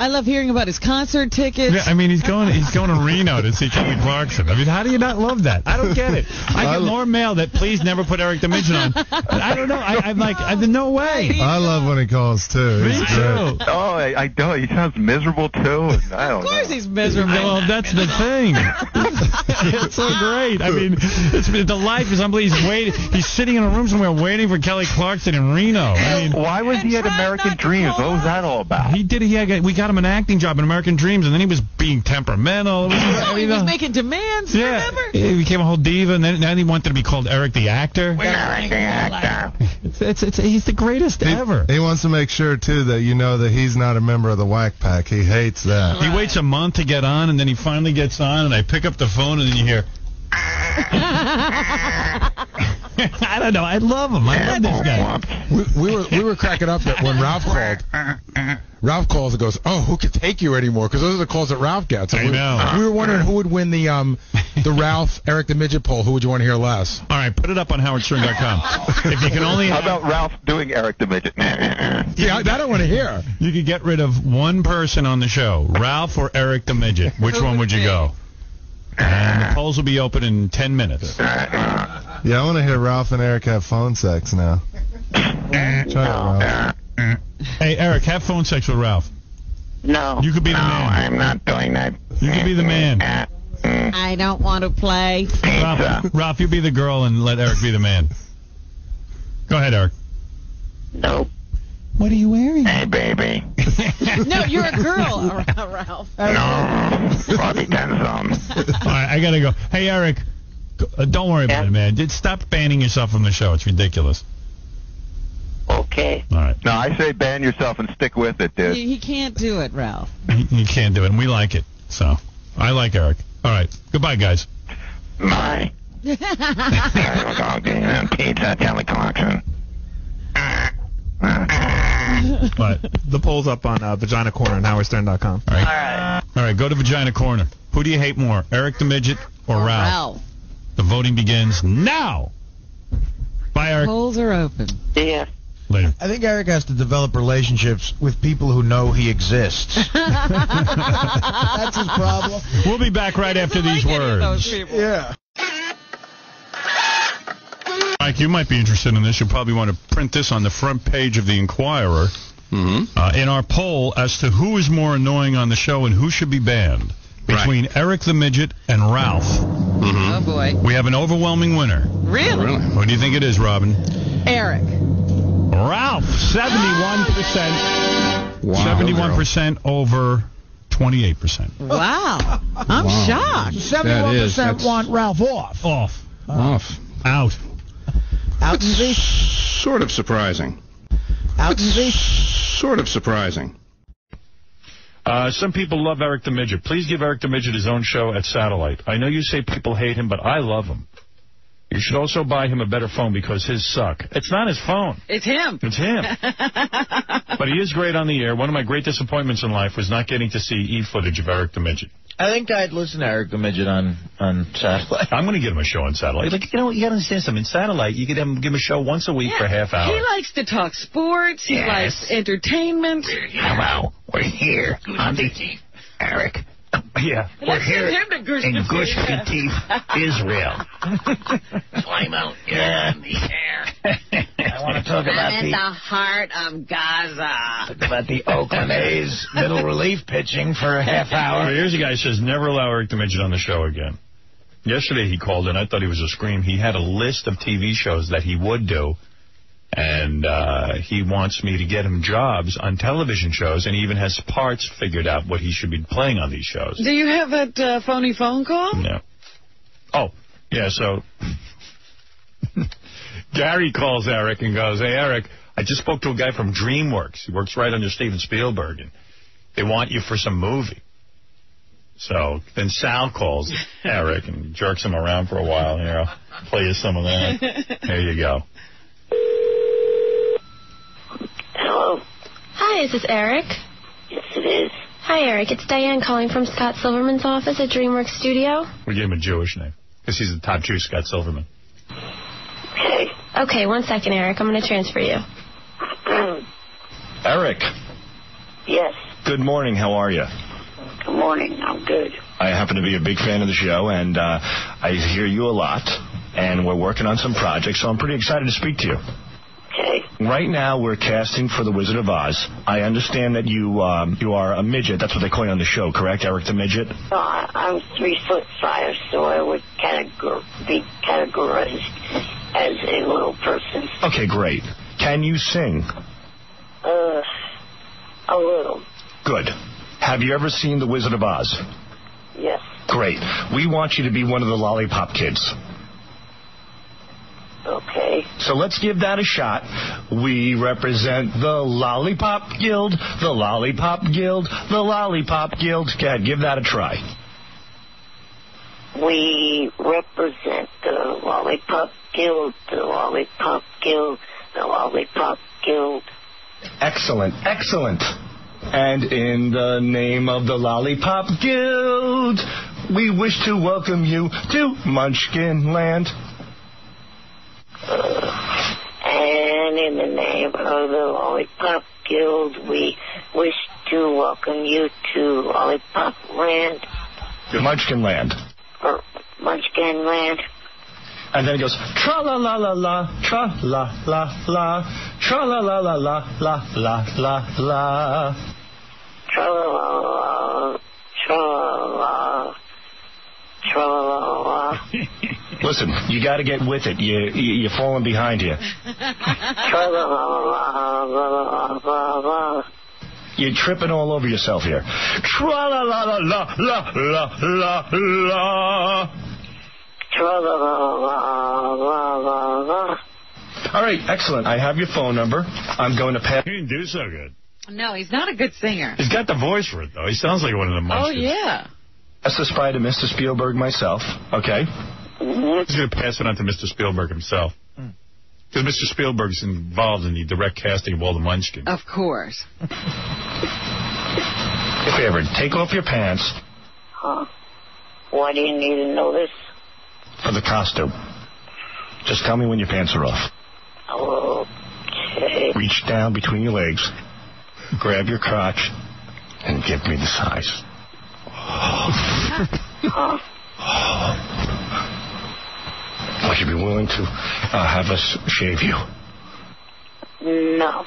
I love hearing about his concert tickets. Yeah, I mean, he's going he's going to Reno to see Kelly Clarkson. I mean, how do you not love that? I don't get it. I get more mail that please never put Eric the Midget on. I don't know. I, I'm like, I, no way. I love when he calls too. Me He's too. great. Oh, I, I don't. He sounds miserable too. I don't of course know. he's miserable. Well, that's the thing. it's so great. I mean, it's, the life is unbelievable. He's waiting. He's sitting in a room somewhere waiting for Kelly Clarkson in Reno. I mean, Why was he at American Dreams? What was that all about? he did. He had, we got him an acting job in American Dreams, and then he was being temperamental. It was- I he was making demands, Yeah, remember? he became a whole diva, and then, then he wanted to be called Eric the actor. Eric the actor. It's, it's, it's, he's the greatest He, ever. he wants to make sure too that you know that he's not a member of the Whack Pack. He hates that. He waits a month to get on, and then he finally gets on, and I pick up the phone, and then you hear. I don't know. I love him. I love this guy. We, we were we were cracking up that when Ralph called. Ralph calls and goes, "Oh, who can take you anymore?" Because those are the calls that Ralph gets. And I we, know. We were wondering who would win the um the Ralph Eric the Midget poll. Who would you want to hear less? All right, put it up on howardstern.com. if you can only How have, about Ralph doing Eric the Midget? Yeah, I, that I want to hear. you could get rid of one person on the show, Ralph or Eric the Midget. Which one would you go? And the polls will be open in 10 minutes. Yeah, I want to hear Ralph and Eric have phone sex now. Try it, Ralph. Hey, Eric, have phone sex with Ralph. No. You could be the man. I'm not doing that. You could be the man. Mm. I don't want to play. Ralph, Ralph, you be the girl and let Eric be the man. Go ahead, Eric. No. What are you wearing? Hey, baby. No, you're a girl, Ralph. No. Bobby Denson. All right, I gotta go. Hey, Eric, uh, don't worry about it, man. Just stop banning yourself from the show. It's ridiculous. Okay. All right, No, I say ban yourself and stick with it, dude. He, he can't do it, Ralph. He, you can't do it, and we like it. So I like Eric. All right, goodbye, guys. My. Eric Clarkson, Pizza, Kelly Clarkson. All right, The poll's up on uh, Vagina Corner on HowardStern.com. all right, all right. Go to Vagina Corner. Who do you hate more, Eric the midget or Ralph? Ralph. The voting begins now. Bye, Eric. Polls are open. Yeah. Later. I think Eric has to develop relationships with people who know he exists. That's his problem. We'll be back right after these Like any of those words. people. Yeah. Mike, you might be interested in this. You'll probably want to print this on the front page of the Inquirer. Mm-hmm. uh, in our poll as to who is more annoying on the show and who should be banned between Eric the Midget and Ralph. Mm-hmm. Oh, boy. We have an overwhelming winner. Really? Really? What do you think it is, Robin? Eric. Ralph, 71%. Wow. 71% over 28%. Wow. I'm Wow. shocked. That is. want Ralph off. Off. off. Out. Out in the Sort of surprising. out in the Sort of surprising. Uh, some people love Eric the Midget. Please give Eric the Midget his own show at Satellite. I know you say people hate him, but I love him. You should also buy him a better phone because his suck. It's not his phone. It's him. It's him. but he is great on the air. One of my great disappointments in life was not getting to see E footage of Eric the Midget. I think I'd listen to Eric the Midget on, on satellite. I'm going to get him a show on Satellite. Like, you know, you got to understand something. In Satellite, you get him give him a show once a week for a half hour. He likes to talk sports. He likes entertainment. Hello, we're here on the Eric. yeah. We're here him to Gush in Gush Katif, Israel. Climb out yeah. in the air. I want to talk about I'm in the, the heart of Gaza. Talk about the Oakland A's middle relief pitching for a half Well, hour. here's a guy who says never allow Eric the Midget on the show again. Yesterday he called in. I thought he was a scream. He had a list of TV shows that he would do, and uh, he wants me to get him jobs on television shows, and he even has parts figured out what he should be playing on these shows. Do you have that uh, phony phone call? No. Oh, yeah, so Gary calls Eric and goes, Hey, Eric, I just spoke to a guy from DreamWorks. He works right under Steven Spielberg, and they want you for some movie. So then Sal calls Eric and jerks him around for a while. Here, I'll play you some of that. There you go. Hello. Hi, is this Eric? Yes, it is. Hi, Eric. It's Diane calling from Scott Silverman's office at DreamWorks Studio. We gave him a Jewish name because he's the top Jew, Scott Silverman. Okay. Okay, one second, Eric. I'm going to transfer you. Eric, Yes. good morning. How are you? Good morning. I'm good. I happen to be a big fan of the show, and uh, I hear you a lot, and we're working on some projects, so I'm pretty excited to speak to you. Okay. Right now, we're casting for The Wizard of Oz. I understand that you um, you are a midget. That's what they call you on the show, correct, Eric the Midget? I, I'm three foot five, so I would categor- be categorized as a little person. Okay, great. Can you sing? Uh, a little. Good. Have you ever seen The Wizard of Oz? Yes. Great. We want you to be one of the Lollipop Kids. So let's give that a shot. We represent the Lollipop Guild, the Lollipop Guild, the Lollipop Guild. Go ahead, give that a try. We represent the Lollipop Guild, the Lollipop Guild, the Lollipop Guild. Excellent, excellent. And in the name of the Lollipop Guild, we wish to welcome you to Munchkin Land. And in the name of the Lollipop Guild, we wish to welcome you to Lollipop Land, Munchkin Land. or Munchkin Land. And then it goes Trolla la la tra la la la Trolla la la la la la Tro la la la Tro la, tra la la la, Listen, you got to get with it. You, you you're falling behind here. You're tripping all over yourself here. Tra la la la la la la la la. All right, excellent. I have your phone number. I'm going to pass. He didn't do so good. No, he's not a good singer. He's got the voice for it, though. He sounds like one of the Oh, yeah. Pass this by to Mr. Spielberg myself. Okay. He's going to pass it on to Mr. Spielberg himself. Hmm. Because Mr. Spielberg's involved in the direct casting of all the munchkins. Of course. Your favorite. Take off your pants Huh? Why do you need to know this? for the costume. Just tell me when your pants are off. Okay. Reach down between your legs, grab your crotch, and give me the size. Would you be willing to uh, have us shave you? No.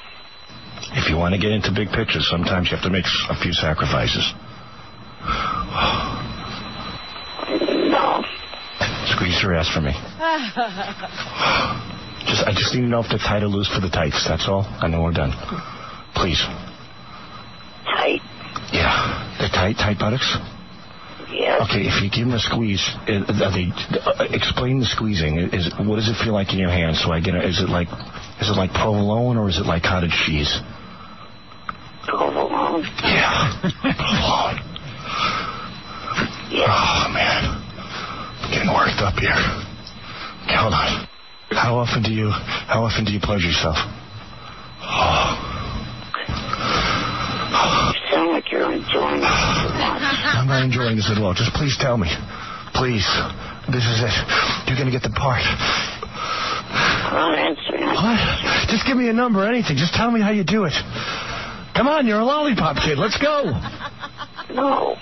If you want to get into big pictures, sometimes you have to make a few sacrifices. No. Squeeze your ass for me. Just, I just need to know if they're tight or loose for the tights. That's all. I know we're done. Please. Tight. Yeah. They're tight, tight buttocks? Yes. Okay, if you give them a squeeze, eh, eh, eh, are they, uh, explain the squeezing. Is what does it feel like in your hand? So I get it. Is it like, is it like provolone or is it like cottage cheese? Provolone. Yeah, provolone. Oh man, I'm getting worked up here. Okay, hold on. How often do you, how often do you pleasure yourself? Oh. You sound like you're enjoying it too much. I'm not enjoying this at all. Just please tell me. Please. This is it. You're going to get the part. I'm not answering. What? Just give me a number, anything. Just tell me how you do it. Come on, you're a lollipop kid. Let's go. No.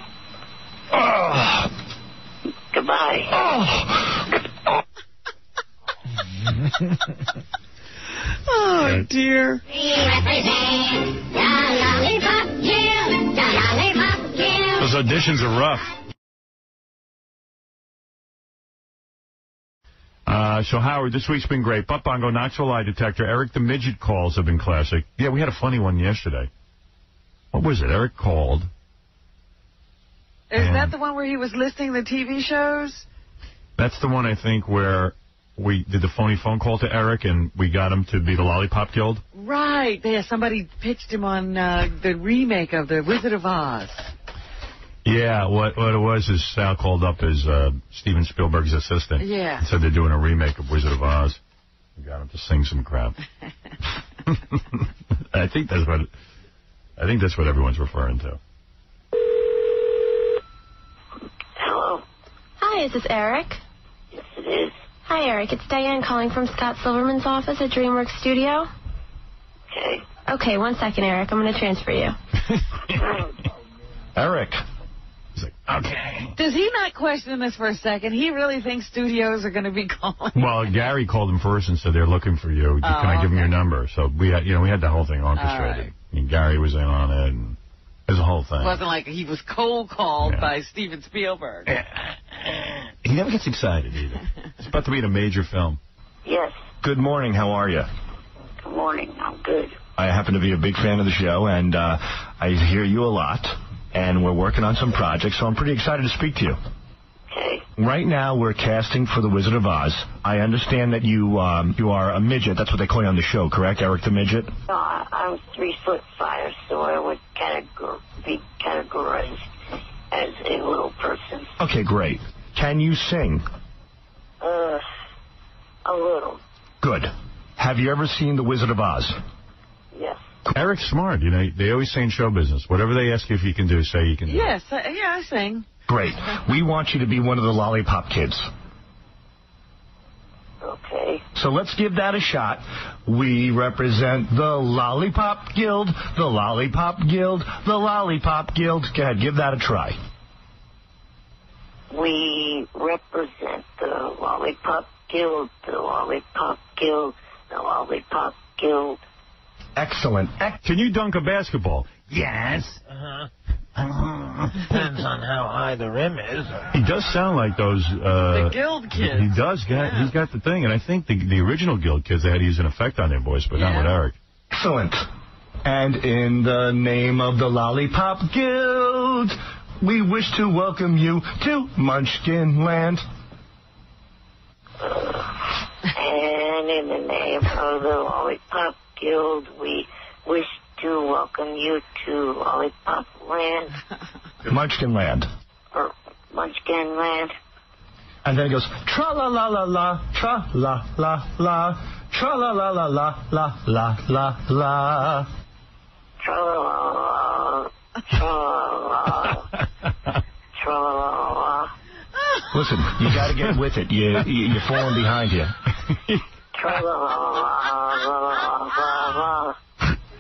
Oh. Goodbye. Oh. Oh, dear. Those auditions are rough. Uh, so, Howard, this week's been great. Butt Bongo, Knoxville Lie Detector. Eric the Midget calls have been classic. Yeah, we had a funny one yesterday. What was it? Eric called. Is that the one where he was listing the TV shows? That's the one, I think, where we did the phony phone call to Eric and we got him to be the Lollipop Guild. Right. Yeah, somebody pitched him on uh, the remake of The Wizard of Oz. Yeah, what what it was is Sal called up as uh, Steven Spielberg's assistant. Yeah. And said they're doing a remake of Wizard of Oz. We got him to sing some crap. I think that's what I think that's what everyone's referring to. Hello. Hi, is this Eric? Yes, it is. Hi, Eric. It's Diane calling from Scott Silverman's office at DreamWorks Studio. Okay. Okay, one second, Eric. I'm going to transfer you. Eric. Okay. Does he not question this for a second? He really thinks studios are going to be calling. Well, Gary called him first and said they're looking for you. Can I give him your oh, number? So we had, you know, we had the whole thing orchestrated. right. And Gary was in on it, and it was a whole thing. It wasn't like he was cold called by Steven Spielberg. He never gets excited either. It's about to be in a major film. Yes. Good morning. How are you? Good morning. I'm good. I happen to be a big fan of the show, and uh, I hear you a lot. And we're working on some projects, so I'm pretty excited to speak to you. Okay. Right now, we're casting for The Wizard of Oz. I understand that you um, you are a midget. That's what they call you on the show, correct, Eric the midget? No, I- I'm three foot five, so I would categor- be categorized as a little person. Okay, great. Can you sing? Uh, a little. Good. Have you ever seen The Wizard of Oz? Yes. Eric's smart. You know, they always say in show business, whatever they ask you if you can do, say you can do. Yes, uh, yeah, I sing. Great. We want you to be one of the Lollipop Kids. Okay. So let's give that a shot. We represent the Lollipop Guild, the Lollipop Guild, the Lollipop Guild. Go ahead, give that a try. We represent the Lollipop Guild, the Lollipop Guild, the Lollipop Guild. Excellent. Can you dunk a basketball? Yes. Uh-huh. Depends on how high the rim is. He does sound like those. Uh, The Guild kids. He does. Got, He's got the thing, and I think the the original Guild kids they had to use an effect on their voice, but not with Eric. Excellent. And in the name of the Lollipop Guild, we wish to welcome you to Munchkin Land. And in the name of the Lollipop Guild, we wish to welcome you to Lollipop Land, Munchkin Land. or Munchkin Land. And then it goes tra la la la la, tra la la la, tra la la la la la la la la. Tra-la-la, tra-la-la, tra-la-la, Listen, you got to get with it. You, you you're falling behind here. tra-la-la-la-la-la-la.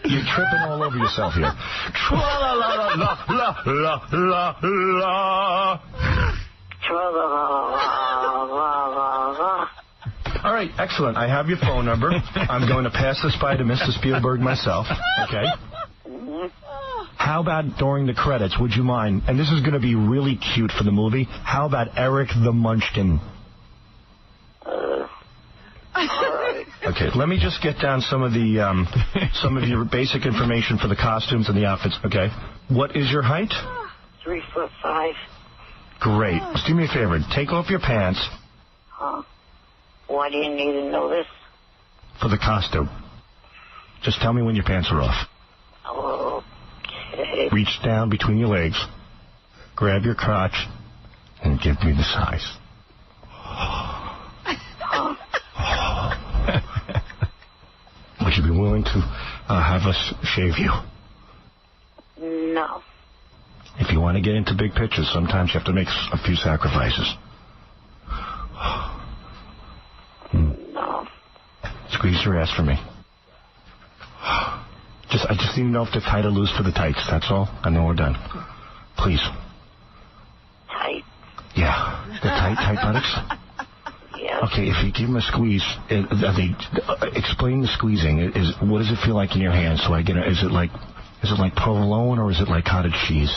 You're tripping all over yourself here. Tra la la la la la la la la la la la la la. All right, excellent. I have your phone number. I'm going to pass this by to Mr. Spielberg myself. Okay. How about during the credits, would you mind, and this is going to be really cute for the movie, how about Eric the Munchkin Okay, let me just get down some of the um, some of your basic information for the costumes and the outfits. Okay. What is your height? Three foot five. Great. Just do me a favor. Take off your pants Huh? Why do you need to know this? for the costume. Just tell me when your pants are off. Okay. Reach down between your legs, grab your crotch, and give me the size. Would you be willing to uh, have us shave you? No. If you want to get into big pictures, sometimes you have to make a few sacrifices. No. Squeeze your ass for me. Just, I just need to know if they're tight or loose for the tights. That's all. And then we're done. Please. Tight. Yeah. The tight, tight buttocks. Okay, if you give them a squeeze, uh, are they, uh, explain the squeezing. Is what does it feel like in your hand? So I get it. Is it like, is it like provolone or is it like cottage cheese?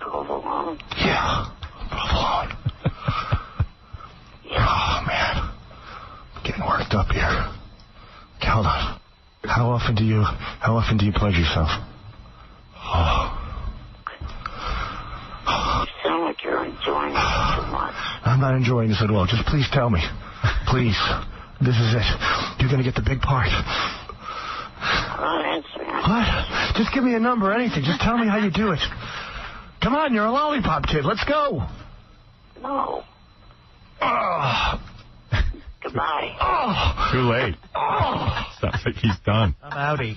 Provolone. Yeah, provolone. Oh man, I'm getting worked up here. Okay, hold on. How often do you, how often do you pledge yourself? Oh, You sound like you're enjoying it too much. I'm not enjoying this at all. Just please tell me, please. This is it. You're gonna get the big part. I'm not answering. What? Just give me a number, anything. Just tell me how you do it. Come on, you're a lollipop kid. Let's go. No. Oh. Goodbye. Oh. Too late. Oh. Sounds like he's done. I'm outie.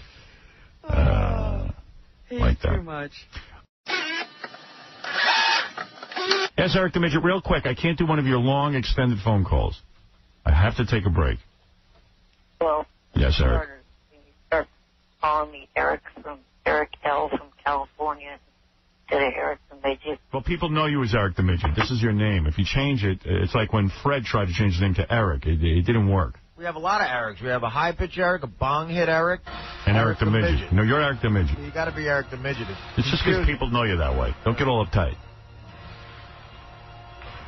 Uh, like that. Too much. Yes, Eric the Midget, real quick. I can't do one of your long, extended phone calls. I have to take a break. Hello? Yes, Eric. starter, you start calling me Eric from Eric L from California instead of Eric the Midget. Well, people know you as Eric the Midget. This is your name. If you change it, it's like when Fred tried to change his name to Eric. It, it didn't work. We have a lot of Erics. We have a high pitch Eric, a bong hit Eric. And Eric, the, midget. No, you're Eric the Midget. You got to be Eric the Midget. It's just because people know you that way. Don't get all uptight.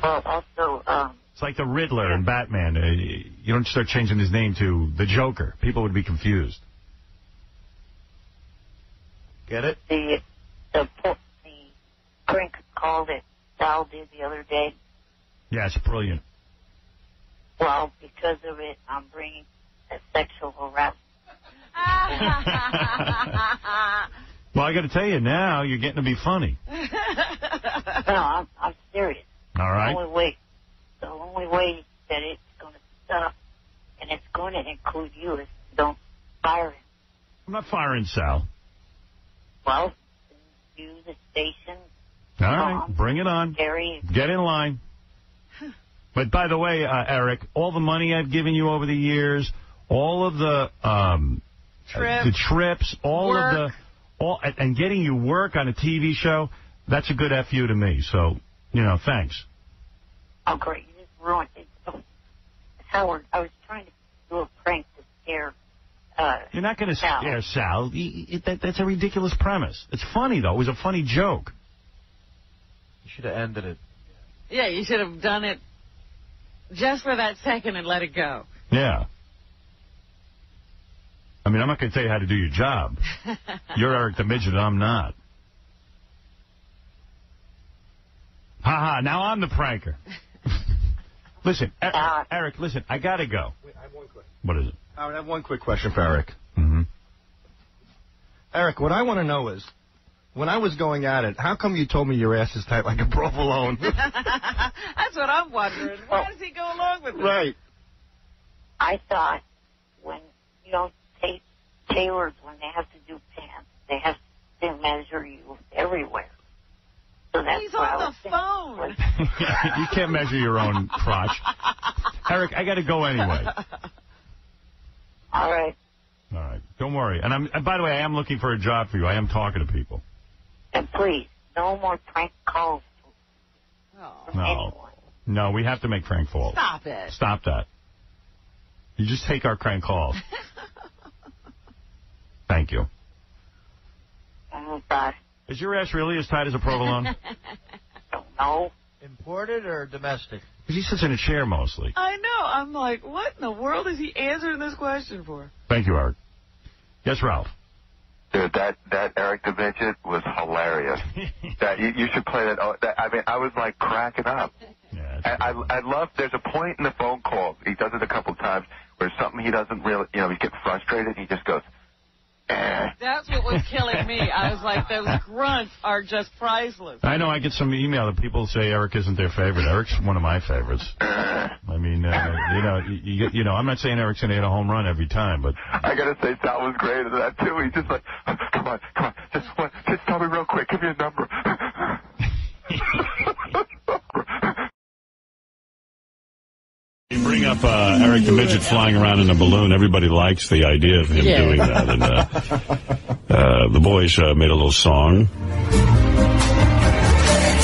Also, um, It's like the Riddler in Batman. Uh, You don't start changing his name to the Joker. People would be confused. Get it? the the the prank call that Sal did the other day. Yeah, it's brilliant. Well, because of it, I'm bringing a sexual harassment. Well, I got to tell you now, you're getting to be funny. no, I'm I'm serious. All The only way, the only way that it's going to stop, and it's going to include you, is don't fire him. I'm not firing Sal. Well, you, the station, All right, bring it on. Gary. Get in line. But by the way, uh, Eric, all the money I've given you over the years, all of the um, Trips. the trips, all Work. of the, all and- and getting you work on a TV show, that's a good fu to me. So, you know, thanks. Oh, great! You just ruined it. Oh, Howard, I was trying to do a prank to scare. Uh, You're not going to scare Sal. Y- y- that, that's a ridiculous premise. It's funny though. It was a funny joke. You should have ended it. Yeah, you should have done it just for that second and let it go. Yeah. I mean, I'm not going to tell you how to do your job. You're Eric the Midget, I'm not. Ha ha, now I'm the pranker. listen, E- Eric, listen, I got to go. I have one quick. What is it? I have one quick question for Eric. Mm-hmm. Eric, what I want to know is, when I was going at it, how come you told me your ass is tight like a provolone? That's what I'm wondering. Why does he go along with it? right. I thought when you know ta- tailors when they have to do pants, they have to measure you everywhere. So He's on the phone. you can't measure your own crotch. Eric, I got to go anyway. All right. All right, don't worry. And I'm. And by the way, I am looking for a job for you. I am talking to people. And please, no more prank calls. Oh. No, no, we have to make prank calls. Stop it. Stop that. You just take our crank calls. Thank you. Oh, God. Is your ass really as tight as a provolone? No. Imported or domestic? He sits in a chair mostly. I know. I'm like, what in the world is he answering this question for? Thank you, Art. Yes, Ralph. Dude, that that Eric the Midget was hilarious. that you, you should play that, oh, that. I mean, I was like cracking up. Yeah, I, I I love. There's a point in the phone call. He does it a couple times where something he doesn't really, you know, he gets frustrated. He just goes. That's what was killing me. I was like, those grunts are just priceless. I know I get some email that people say Eric isn't their favorite. Eric's one of my favorites. I mean, uh, you know, you, you, you know, I'm not saying Eric's going to hit a home run every time, but I gotta say, Sal was great at that too. He's just like, come on, come on, just one, just tell me real quick. Give me a number. You bring up uh, Eric the Midget flying around in a balloon. Everybody likes the idea of him Yeah. doing that. And uh, uh, the boys uh, made a little song.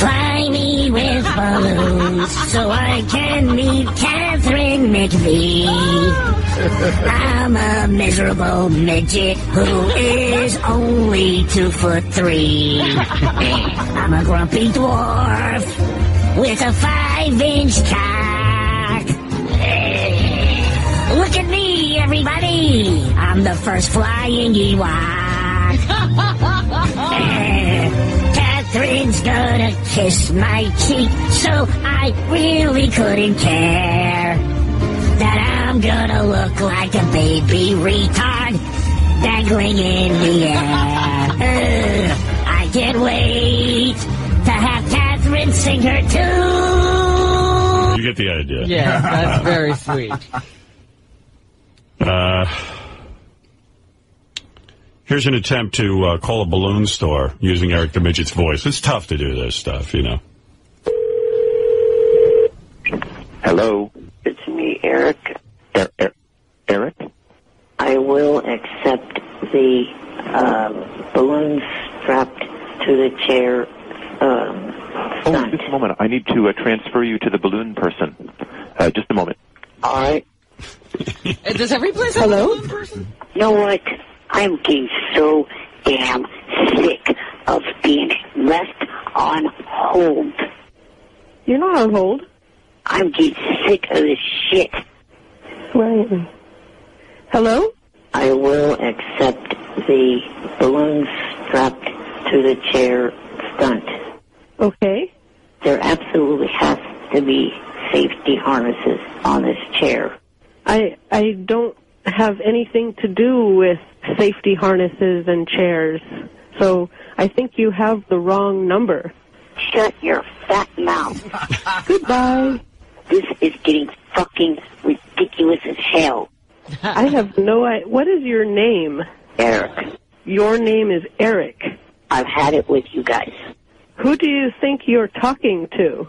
Fly me with balloons so I can meet Catherine McPhee. I'm a miserable midget who is only two foot three. I'm a grumpy dwarf with a five inch cock. Look at me, everybody. I'm the first flying Ewok. Catherine's gonna kiss my cheek, so I really couldn't care that I'm gonna look like a baby retard dangling in the air. Ugh, I can't wait to have Catherine sing her too. You get the idea. Yeah, that's very sweet. Uh, here's an attempt to uh, call a balloon store using Eric the Midget's voice. It's tough to do this stuff, you know. Hello. It's me, Eric. Eric? I will accept the um, balloons strapped to the chair. Um, Oh, just a moment. I need to uh, transfer you to the balloon person. Uh, just a moment. all right. Does every place have a balloon person? You know what? I'm getting so damn sick of being left on hold. You're not on hold. I'm getting sick of this shit. Where am I? Hello? I will accept the balloons strapped to the chair stunt. Okay. There absolutely has to be safety harnesses on this chair. I I don't have anything to do with safety harnesses and chairs. So I think you have the wrong number. Shut your fat mouth. Goodbye. This is getting fucking ridiculous as hell. I have no idea. What is your name? Eric. Your name is Eric. I've had it with you guys. Who do you think you're talking to?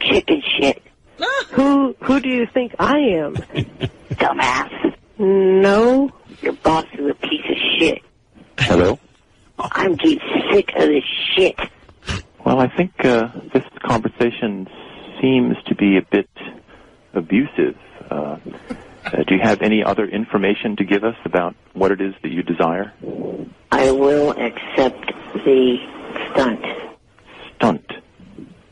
Chicken shit. Who who do you think I am? Dumbass. No. Your boss is a piece of shit. Hello? I'm getting sick of this shit. Well, I think uh, this conversation seems to be a bit abusive. Uh, uh, do you have any other information to give us about what it is that you desire? I will accept the stunt. Stunt.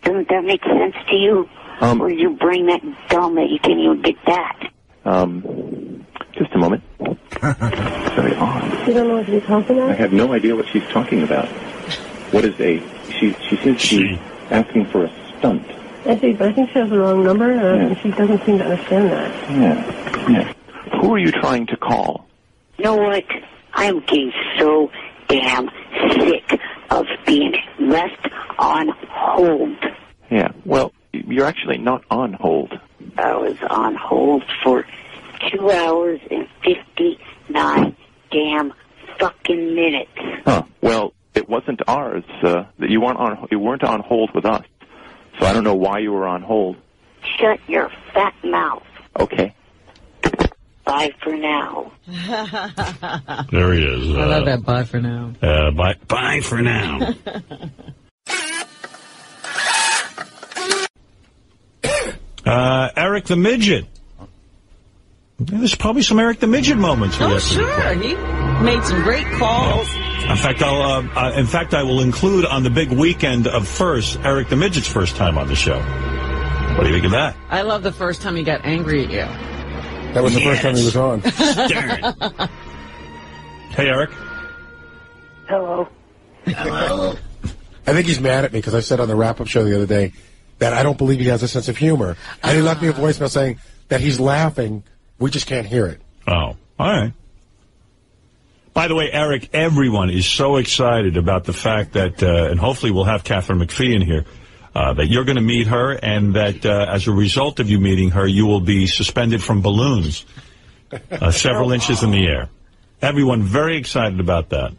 Doesn't that make sense to you? Um, or you bring that dumb that you can't even get that? Um, just a moment. Very odd. You don't know what you're talking I have no idea what she's talking about. What is a? She she seems to be asking for a stunt. I see, but I think she has the wrong number, and she doesn't seem to understand that. Yeah. Yeah. Who are you trying to call? You know what? I'm getting so damn sick of being left on hold. Yeah. Well, you're actually not on hold. I was on hold for two hours and 59 damn fucking minutes. Huh. Well, it wasn't ours. Uh, that you weren't on. You weren't on hold with us. So I don't know why you were on hold. Shut your fat mouth. Okay. Bye for now. There he is. I Uh, love that. Bye for now. Uh, bye, bye for now. uh, Eric the Midget. There's probably some Eric the Midget moments. we Oh, sure. replay. He made some great calls. In fact, I'll. Uh, uh, in fact, I will include on the big weekend of first Eric the Midget's first time on the show. What do you think of that? I love the first time he got angry at you. That was the first time he was on. Hey, Eric. Hello. Hello. I think he's mad at me because I said on the wrap-up show the other day that I don't believe he has a sense of humor, and he left me a voicemail saying that he's laughing. We just can't hear it. Oh, all right. By the way, Eric, everyone is so excited about the fact that, uh, and hopefully we'll have Catherine McPhee in here, uh, that you're going to meet her, and that uh, as a result of you meeting her, you will be suspended from balloons uh, several inches in the air. Everyone very excited about that.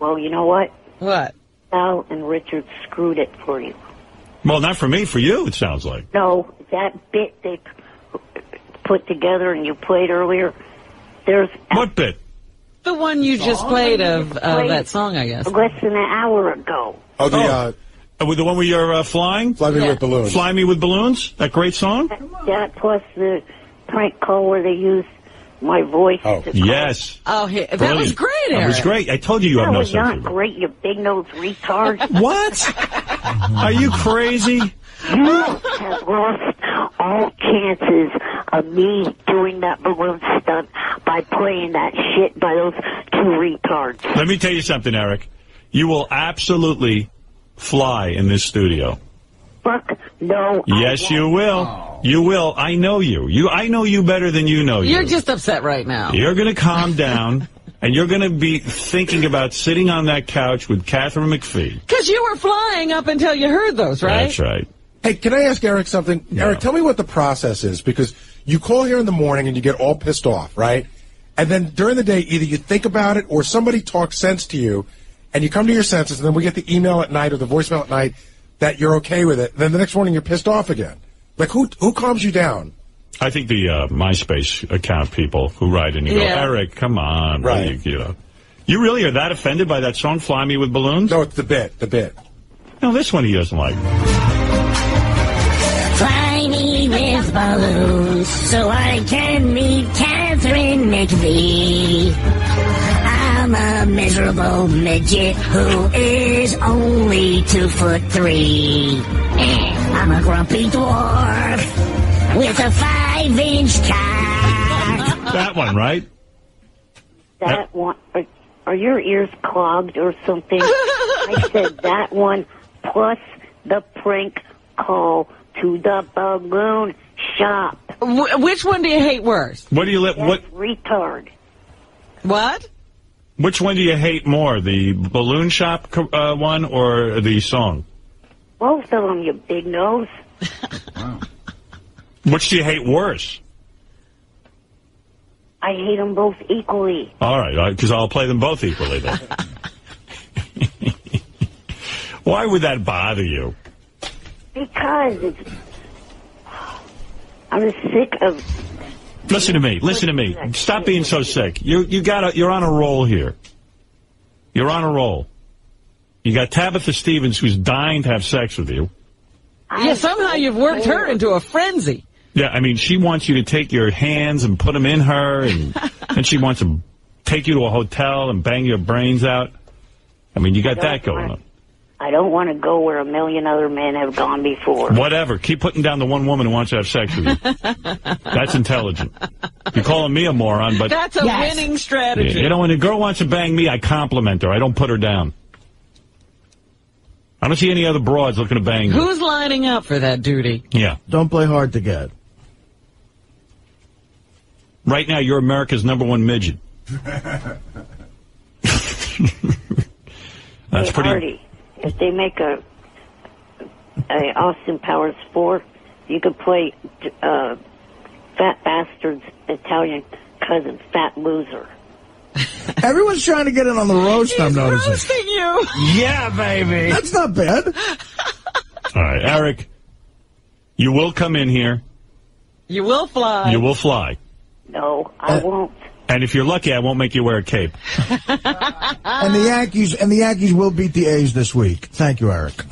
Well, you know what? What? Al and Richard screwed it for you. Well, not for me, for you, it sounds like. No, that bit they put together and you played earlier, there's What bit? The one you just played of uh, that song, I guess. less than an hour ago. Oh, the uh, Uh, with the one where you're uh, flying? Fly Me Yeah. with Balloons. Fly Me with Balloons? That great song? That plus the prank call where they used my voice. Oh, yes. Oh, he, that was great, Eric. That was great. I told you you have that no was sense not great, you big nose retard. What? Are you crazy? You have lost all chances of me doing that balloon stunt by playing that shit by those two retards. Let me tell you something, Eric. You will absolutely fly in this studio. Fuck no. Yes, you will. Oh. You will. I know you. You. I know you better than you know you. You're just upset right now. You're going to calm down. and you're going to be thinking about sitting on that couch with Catherine McPhee. Because you were flying up until you heard those, right? That's right. Hey, can I ask Eric something? Eric, tell me what the process is because you call here in the morning and you get all pissed off, right? And then during the day, either you think about it or somebody talks sense to you, and you come to your senses, and then we get the email at night or the voicemail at night that you're okay with it. Then the next morning you're pissed off again. Like who who calms you down? I think the uh, MySpace account people who write in and go, Yeah. Eric, come on. Right. You, you know. You really are that offended by that song, Fly Me with Balloons? No, it's the bit, the bit. No, this one he doesn't like. Fly me with balloons so I can meet Catherine McPhee. I'm a miserable midget who is only two foot three. Eh, I'm a grumpy dwarf with a five inch cock. That one, right? That one. Are, are your ears clogged or something? I said that one plus the prank call to the balloon shop. Wh- which one do you hate worse? What do you let? What? Retard. What? Which one do you hate more, the balloon shop uh, one or the song? Both of them, you big nose. wow. Which do you hate worse? I hate them both equally. All right, because I'll play them both equally then. Why would that bother you? Because it's. I'm sick of. Listen to me. Listen to me. Stop being so sick. You you got you're on a roll here. You're on a roll. You got Tabitha Stevens who's dying to have sex with you. Yeah, somehow you've worked her into a frenzy. Yeah, I mean, she wants you to take your hands and put them in her, and and she wants to take you to a hotel and bang your brains out. I mean, you got that going on. I don't want to go where a million other men have gone before. Whatever. Keep putting down the one woman who wants to have sex with you. That's intelligent. You're calling me a moron, but That's a winning strategy. you know, when a girl wants to bang me, I compliment her. I don't put her down. I don't see any other broads looking to bang me. Who's lining up for that duty? Yeah. Don't play hard to get. Right now, you're America's number one midget. That's hey, pretty. Artie, if they make a, a Austin Powers 4, you could play uh, Fat Bastard's Italian cousin, Fat Loser. Everyone's trying to get in on the roast, I'm noticing. roasting you. Yeah, baby. That's not bad. All right, Eric, you will come in here. You will fly. You will fly. No, I won't. And if you're lucky, I won't make you wear a cape. and the Yankees and the Yankees will beat the A's this week. Thank you, Eric.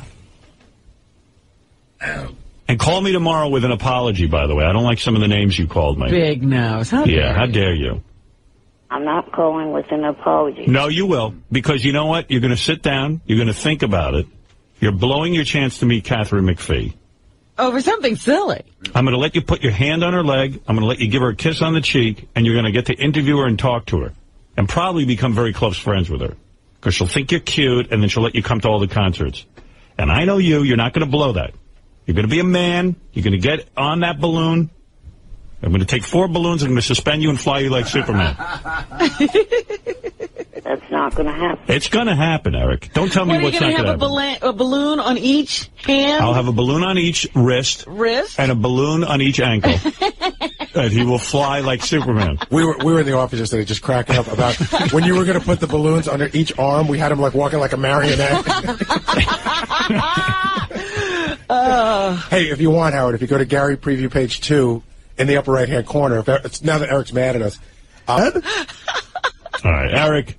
And call me tomorrow with an apology, by the way. I don't like some of the names you called me. Big nose. How yeah, dare how you. dare you? I'm not calling with an apology. No, you will. Because you know what? You're going to sit down. You're going to think about it. You're blowing your chance to meet Catherine McPhee. Over something silly. I'm going to let you put your hand on her leg. I'm going to let you give her a kiss on the cheek, and you're going to get to interview her and talk to her, and probably become very close friends with her, because she'll think you're cute, and then she'll let you come to all the concerts. And I know you. You're not going to blow that. You're going to be a man. You're going to get on that balloon. I'm going to take four balloons. I'm going to suspend you and fly you like Superman. That's not going to happen. It's going to happen, Eric. Don't tell me What are you what's going not to going have to a, happen. balla- a balloon on each hand? I'll have a balloon on each wrist. Wrist? And a balloon on each ankle. and he will fly like Superman. We were we were in the office yesterday just cracking up about when you were going to put the balloons under each arm. We had him like walking like a marionette. hey, if you want, Howard, if you go to Gary preview page two in the upper right hand corner, if now that Eric's mad at us, uh, All right, Eric,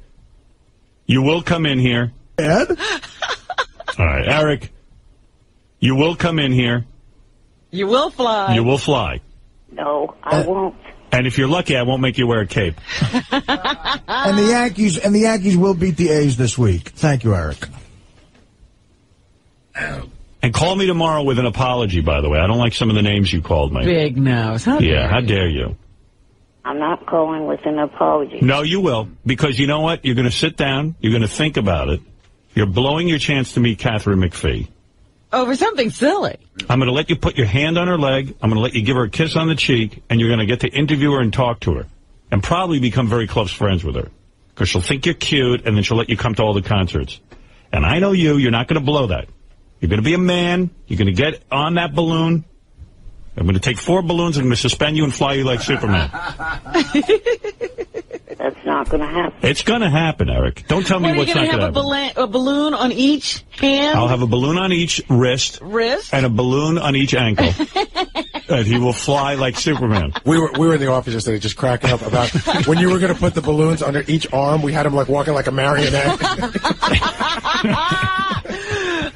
you will come in here. Ed? All right, Eric, you will come in here. You will fly. You will fly. No, I won't. And if you're lucky, I won't make you wear a cape. And the Yankees and the Yankees will beat the A's this week. Thank you, Eric. And call me tomorrow with an apology, by the way. I don't like some of the names you called me. Big nose. How Yeah, dare how you. dare you? I'm not calling with an apology. No, you will. Because you know what? You're going to sit down. You're going to think about it. You're blowing your chance to meet Catherine McPhee. Over something silly. I'm going to let you put your hand on her leg. I'm going to let you give her a kiss on the cheek, and you're going to get to interview her and talk to her, and probably become very close friends with her, Because she'll think you're cute, and then she'll let you come to all the concerts. And I know you, you're not going to blow that. You're going to be a man. You're going to get on that balloon. I'm going to take four balloons and I'm going to suspend you and fly you like Superman. That's not going to happen. It's going to happen, Eric. Don't tell me What are you what's going not to going have to a, happen. bala- a balloon on each hand? I'll have a balloon on each wrist wrist. and a balloon on each ankle. and he will fly like Superman. We were we were in the office yesterday just cracking up about when you were going to put the balloons under each arm. We had him like walking like a marionette.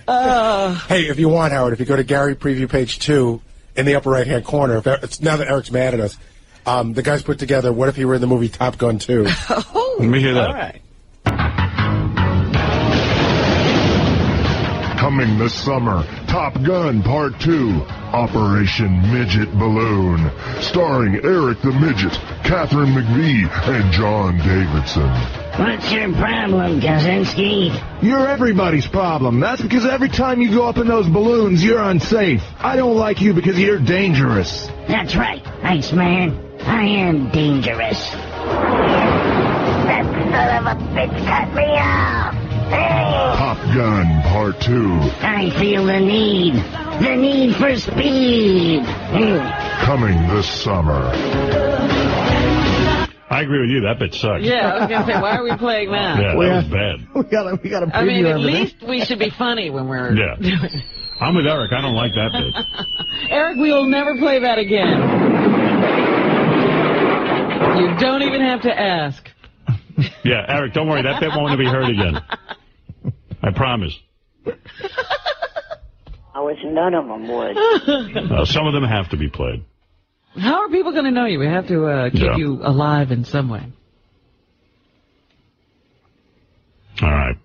Uh, hey, if you want, Howard, if you go to Gary Preview page two in the upper right hand corner, if now that Eric's mad at us, um, the guys put together. What if he were in the movie Top Gun two? Let me hear that. Coming this summer, Top Gun Part 2, Operation Midget Balloon, starring Eric the Midget, Catherine McPhee, and John Davidson. What's your problem, Kazansky? You're everybody's problem. That's because every time you go up in those balloons, you're unsafe. I don't like you because you're dangerous. That's right, Iceman. I am dangerous. That son of a bitch cut me off. Top Gun Part 2, I feel the need. The need for speed. coming this summer. I agree with you. That bit sucks. yeah, I was going to say, why are we playing that? Yeah, that was bad. We got we got a I mean, at least we should be funny when we're Yeah. doing I'm with Eric. I don't like that bit. Eric, we will never play that again. You don't even have to ask. Yeah, Eric, don't worry. That bit won't be heard again. I promise. I wish none of them would. Uh, some of them have to be played. How are people going to know you? We have to uh, keep Yeah. you alive in some way. All right.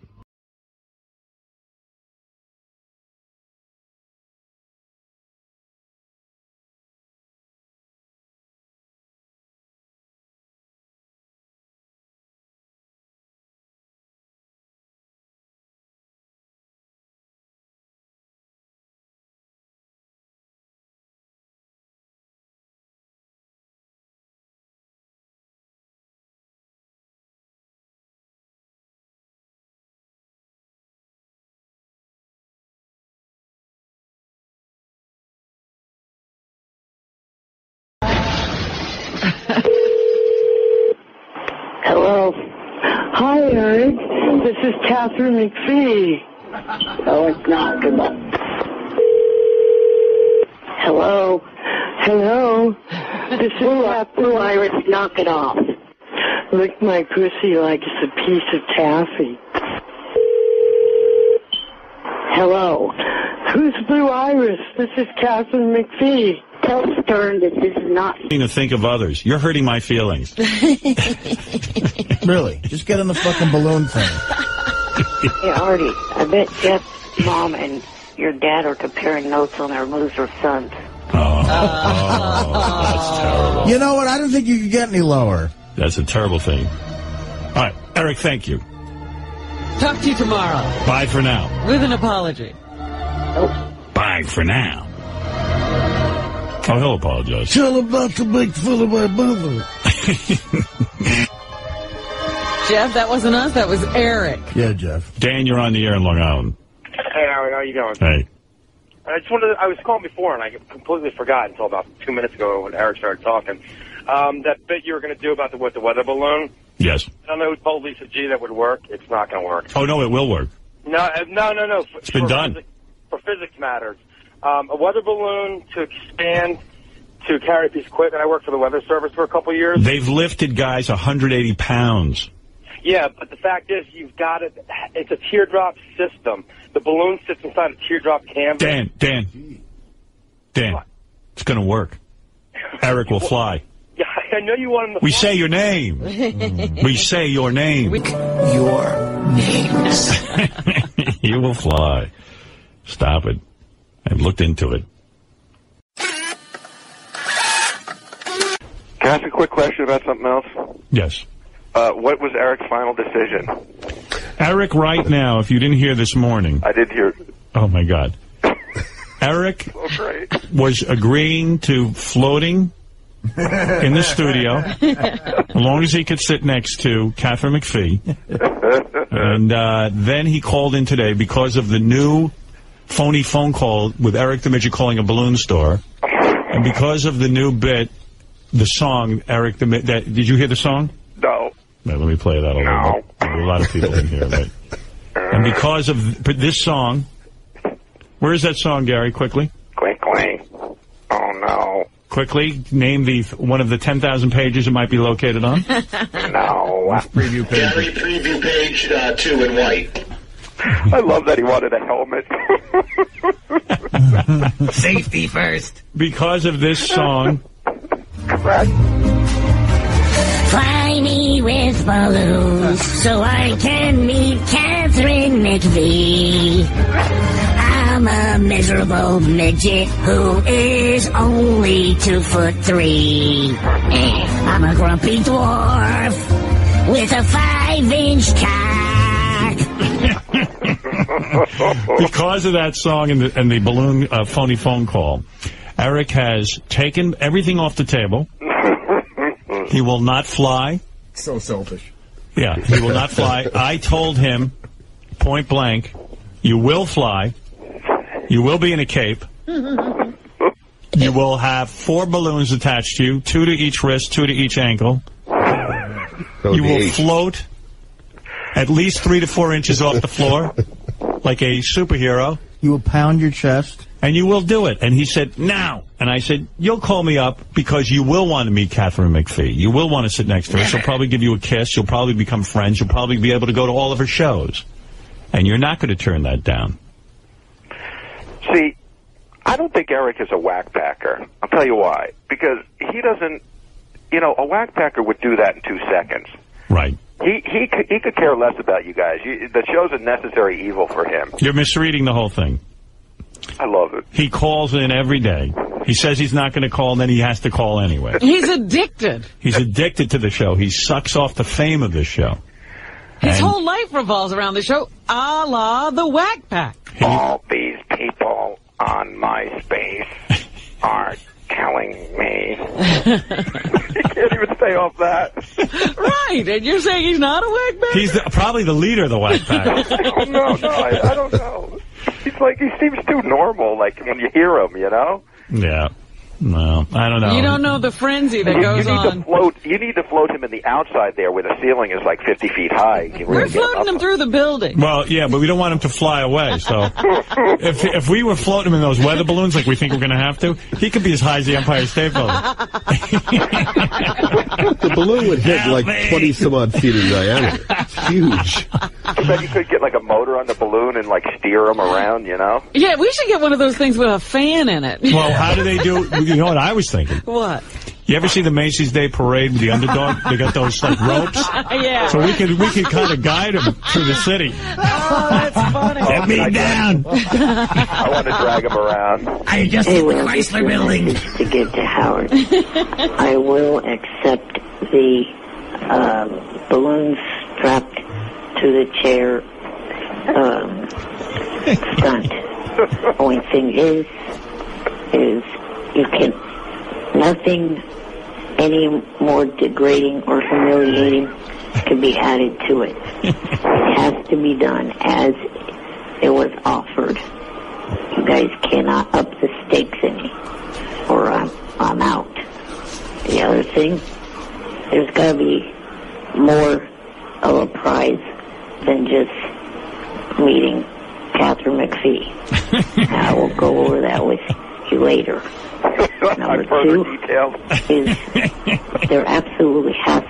Is Catherine McPhee. Oh, it's not. Good luck. Hello. Hello. This is Blue, Catherine. Blue Iris, knock it off. Lick my pussy like it's a piece of taffy. Hello. Who's Blue Iris? This is Catherine McPhee. Tell Stern that this is not. To think of others. You're hurting my feelings. really? Just get on the fucking balloon thing. Hey, Artie, I bet Jeff's mom and your dad are comparing notes on their loser sons. Oh, oh, oh that's terrible. You know what? I don't think you could get any lower. That's a terrible thing. All right, Eric, thank you. Talk to you tomorrow Bye for now. with an apology. Bye for now. Oh, he'll apologize. Tell about to make fun of my mother. Jeff, that wasn't us. That was Eric. Yeah, Jeff. Dan, you're on the air in Long Island. Hey, Howard, how are you doing? Hey. I just wanted to, I was calling before and I completely forgot until about two minutes ago when Eric started talking. Um, that bit you were going to do about the, with the weather balloon. Yes. I don't know who told Lisa G that would work. It's not going to work. Oh, no, it will work. No, uh, no, no, no. For, It's been for done. physics- for physics matters. Um, a weather balloon to expand to carry a piece of equipment. I worked for the weather service for a couple years. They've lifted guys 180 pounds. Yeah, but the fact is, you've got it. It's a teardrop system. The balloon sits inside a teardrop canvas. Dan, Dan. Dan, it's going to work. Eric will fly. Yeah, I know you want him to. We fly. say your name. We say your name. Your names. you will fly. Stop it. I've looked into it. Can I ask a quick question about something else? Yes. Uh, what was Eric's final decision? Eric, right now, if you didn't hear this morning. I did hear. Oh, my God. Eric was agreeing to floating in the studio, as long as he could sit next to Catherine McPhee. And uh, then he called in today because of the new phony phone call with Eric the Midget calling a balloon store. And because of the new bit, the song, Eric the Midget, did you hear the song? No. Wait, let me play that a little bit. There are a lot of people in here, right? And because of th- this song, where is that song, Gary? Quickly, Quickly. Oh, no. quickly, name the one of the 10,000 pages it might be located on. No. Preview page. Gary preview page uh, two in white. I love that he wanted a helmet. Safety first. Because of this song, Fly me with balloons so I can meet Catherine McPhee. I'm a miserable midget who is only two foot three. Eh, I'm a grumpy dwarf with a five inch cock. because of that song and the, and the balloon uh, phony phone call, Eric has taken everything off the table. He will not fly. So selfish. Yeah, he will not fly. I told him, point blank, you will fly. You will be in a cape. You will have four balloons attached to you, two to each wrist, two to each ankle. You will float at least three to four inches off the floor, like a superhero. You will pound your chest. And you will do it. And he said, now. And I said, you'll call me up because you will want to meet Catherine McPhee. You will want to sit next to her. She'll probably give you a kiss. You'll probably become friends. You'll probably be able to go to all of her shows. And you're not going to turn that down. See, I don't think Eric is a whack packer. I'll tell you why. Because he doesn't, you know, a whack packer would do that in two seconds. Right. He he could, he could care less about you guys. You, the show's a necessary evil for him. You're misreading the whole thing. I love it. He calls in every day. He says he's not going to call, and then he has to call anyway. He's addicted. He's addicted to the show. He sucks off the fame of this show. His And- whole life revolves around the show, a la the Whack Pack. All these people on MySpace are telling me. he can't even stay off that. right, and you're saying he's not a Whack Pack? He's the, probably the leader of the Whack Pack. no, no, I, I don't know. He's like he seems too normal. Like when you hear him, you know. yeah. No, I don't know. You don't know the frenzy that You- goes you need on. to float. You need to float him in the outside there, where the ceiling is like 50 feet high. You We're really get him floating up. him through the building. Well, yeah, but we don't want him to fly away. So if if we were floating him in those weather balloons like we think we're going to have to, he could be as high as the Empire State Building. the balloon would hit like 20 some odd feet in diameter. It's huge. But then you could get like a motor on the balloon and like steer him around. You know. Yeah, we should get one of those things with a fan in it. Well, how do they do? You know what I was thinking? What? You ever see the Macy's Day Parade with the underdog? They got those like ropes. yeah. So we could we could kind of guide them through the city. Oh, that's funny. Get me down. I want to drag him around. I just hit the Chrysler building. to give to Howard. I will accept the um, balloons strapped to the chair um, stunt. Only thing is, is you can nothing any more degrading or humiliating can be added to it. It has to be done as it was offered. You guys cannot up the stakes any, or I'm, I'm out. The other thing, there's got to be more of a prize than just meeting Catherine McPhee. I will go over that with you later. Number two is there absolutely has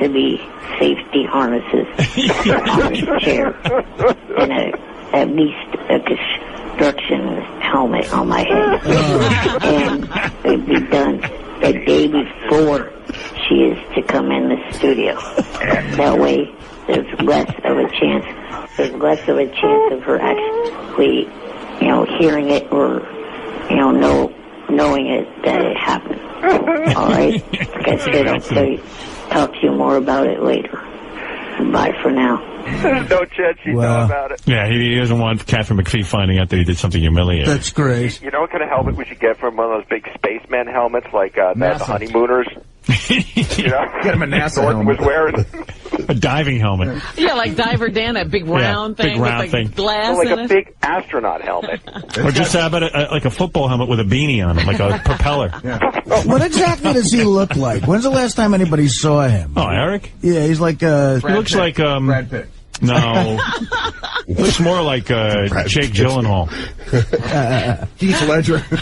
to be safety harnesses on the chair and a, at least a construction helmet on my head. and it'd be done the day before she is to come in the studio. That way there's less of a chance there's less of a chance of her actually, you know, hearing it or, you know, know, knowing it that it happened. All right? Like I said, I'll tell you, talk to you more about it later. Bye for now. There's no chance she'd know about it. Yeah, he, he doesn't want Catherine McPhee finding out that he did something humiliating. That's great. You know what kind of helmet we should get from one of those big spaceman helmets like uh, that the honeymooners? you know? Get him a NASA Norton was wearing. a diving helmet. Yeah, like Diver Dan, that big round big thing round with the thing. glass like in a it. big astronaut helmet. Or just how about a, a, like a football helmet with a beanie on it, like a propeller. What exactly does he look like? When's the last time anybody saw him? Oh, Eric? Yeah, he's like uh he looks like um. Brad Pitt. No, looks more like uh, Jake Gyllenhaal. Heath Ledger.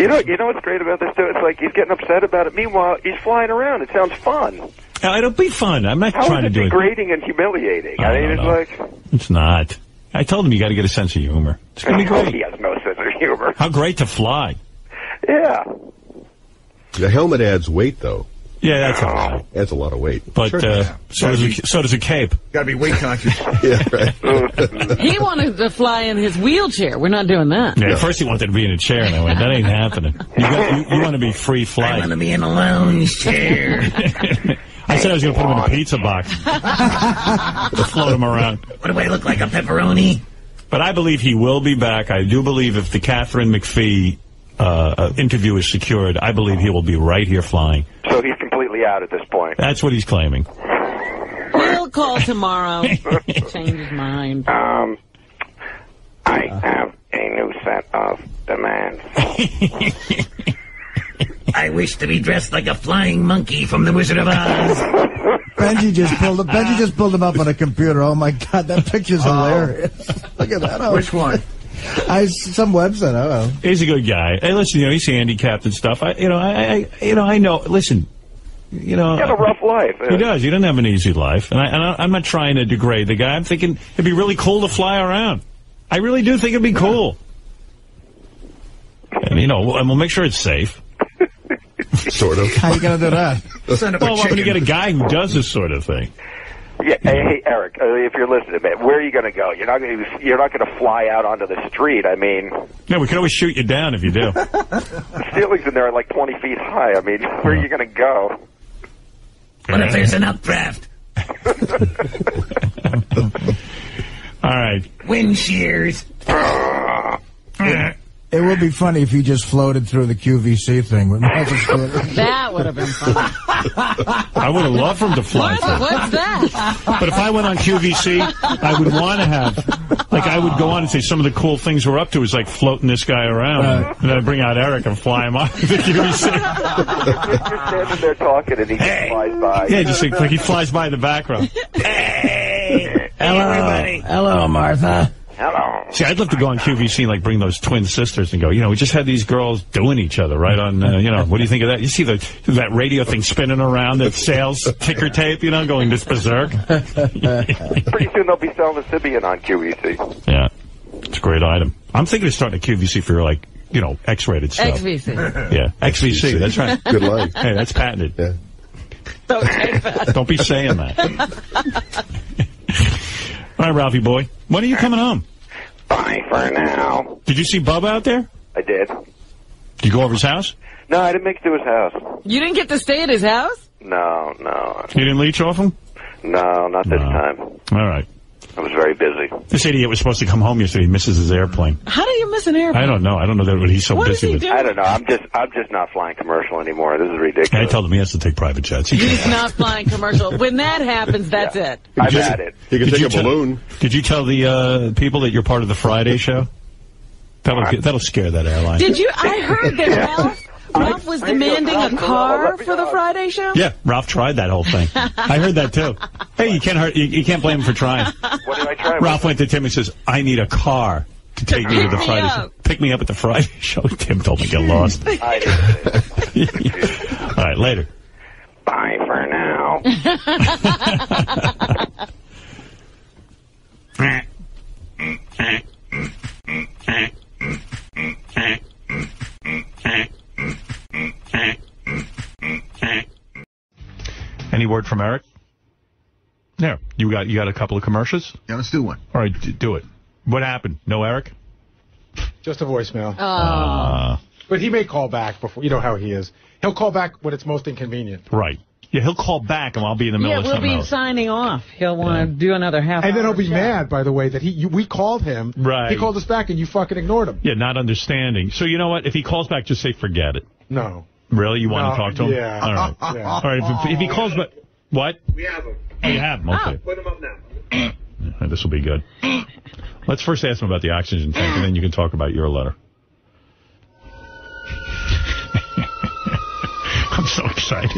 You know, you know what's great about this too? It's like he's getting upset about it. Meanwhile, he's flying around. It sounds fun. Uh, It'll be fun. I'm not How trying is to it do it. degrading and humiliating? I I, mean, it's know. like It's not. I told him you got to get a sense of humor. It's gonna be great. he has no sense of humor. How great to fly. Yeah. The helmet adds weight, though. Yeah, that's all right. Adds a lot of weight. But uh, so does a, so does a cape. Got to be weight conscious. yeah, right. He wanted to fly in his wheelchair. We're not doing that. Yeah, at first he wanted to be in a chair, and I went, that ain't happening. You, got, you, you want to be free flight. I want to be in a lounge chair. I said I was going to put him in a pizza box to float him around. What do I look like, a pepperoni? But I believe he will be back. I do believe if the Catherine McPhee uh, uh, interview is secured, I believe he will be right here flying. So he's completely out at this point. That's what he's claiming. He'll call tomorrow. Change his mind. Um, I have a new set of demands. I wish to be dressed like a flying monkey from The Wizard of Oz. Benji just pulled Benji just pulled him up on a computer. Oh my god, that picture's hilarious. Look at that. Oh. Which one? I some website. I don't know. He's a good guy. Hey, listen, you know, he's handicapped and stuff. I, you know, I, I, you know, I know. Listen, you know, He had a rough life. He does. He doesn't have an easy life, and, I, and I, I'm not trying to degrade the guy. I'm thinking it'd be really cool to fly around. I really do think it'd be cool. And you know, and we'll make sure it's safe. sort of. How you gonna do that? Son of a Well, I'm going to get a guy who does this sort of thing. Yeah, hey, hey Eric, uh, if you're listening, man, where are you going to go? You're not going to you're not going to fly out onto the street. I mean, Yeah, we can always shoot you down if you do. the ceilings in there are like 20 feet high. I mean, where are you going to go? What if there's an updraft? All right. Wind shears. It would be funny if you just floated through the QVC thing with That would have been fun. I would have loved for him to fly What? through. What's that? But if I went on QVC, I would want to have, like, I would go on and say some of the cool things we're up to is like floating this guy around, and then I'd bring out Eric and fly him off the QVC. You're standing there talking, and he just flies by. Yeah, just like, like he flies by in the background. Hey, Hello, Hello, Martha. Hello. See, I'd love to go on QVC and like bring those twin sisters and go, you know, we just had these girls doing each other right on, uh, you know, what do you think of that? You see the that radio thing spinning around, that sales ticker tape, you know, going this berserk. Pretty soon they'll be selling the Sybian on QVC. Yeah, it's a great item. I'm thinking of starting a QVC for like, you know, X-rated stuff. XVC. Yeah, XVC. That's right. Good line. Hey, that's patented. Yeah. Don't. Don't be saying that. All right, Ralphie boy, when are you coming home? Bye for now. Did you see Bubba out there? I did. Did you go over his house? No, I didn't make it to his house. You didn't get to stay at his house? No, no, You didn't leech off him? no, not this time. All right. I was very busy. This idiot was supposed to come home yesterday. He misses his airplane. How do you miss an airplane? I don't know. I don't know that what he's so What is busy he with. doing? I don't know. I'm just, I'm just not flying commercial anymore. This is ridiculous. I told him he has to take private jets. He He's can't. flying commercial. When that happens, that's it. I've Did had it. He can Did take you a tell- balloon. Did you tell the uh, people that you're part of the Friday show? That'll that'll scare that airline. Did you? I heard that Ralph, Ralph was demanding a car for the Friday show. Yeah, Ralph tried that whole thing. I heard that too. Hey, you can't hurt. You, you can't blame him for trying. What did I try? Ralph went to Tim and says, "I need a car to take me to the Friday up." show. Pick me up at the Friday show." Tim told me get lost. All right, later. Bye for now. Any word from Eric? Yeah. You got you got a couple of commercials? Yeah, let's do one. All right, do it. What happened? No Eric? Just a voicemail. Uh, But he may call back before. You know how he is. He'll call back when it's most inconvenient. right. Yeah, he'll call back and I'll be in the middle Yeah, of we'll something be else. signing off. He'll want to do another half And then he'll be chat. mad, by the way, that he you, we called him. Right. He called us back and you fucking ignored him. Yeah, not understanding. So you know what? If he calls back, just say forget it. No. Really? You want to talk to him? yeah. All right. Yeah. All right. If, if he calls back, what? We have him. Oh, you have him. Okay. Put him up now. This will be good. Let's first ask him about the oxygen tank, and then you can talk about your letter. I'm so excited.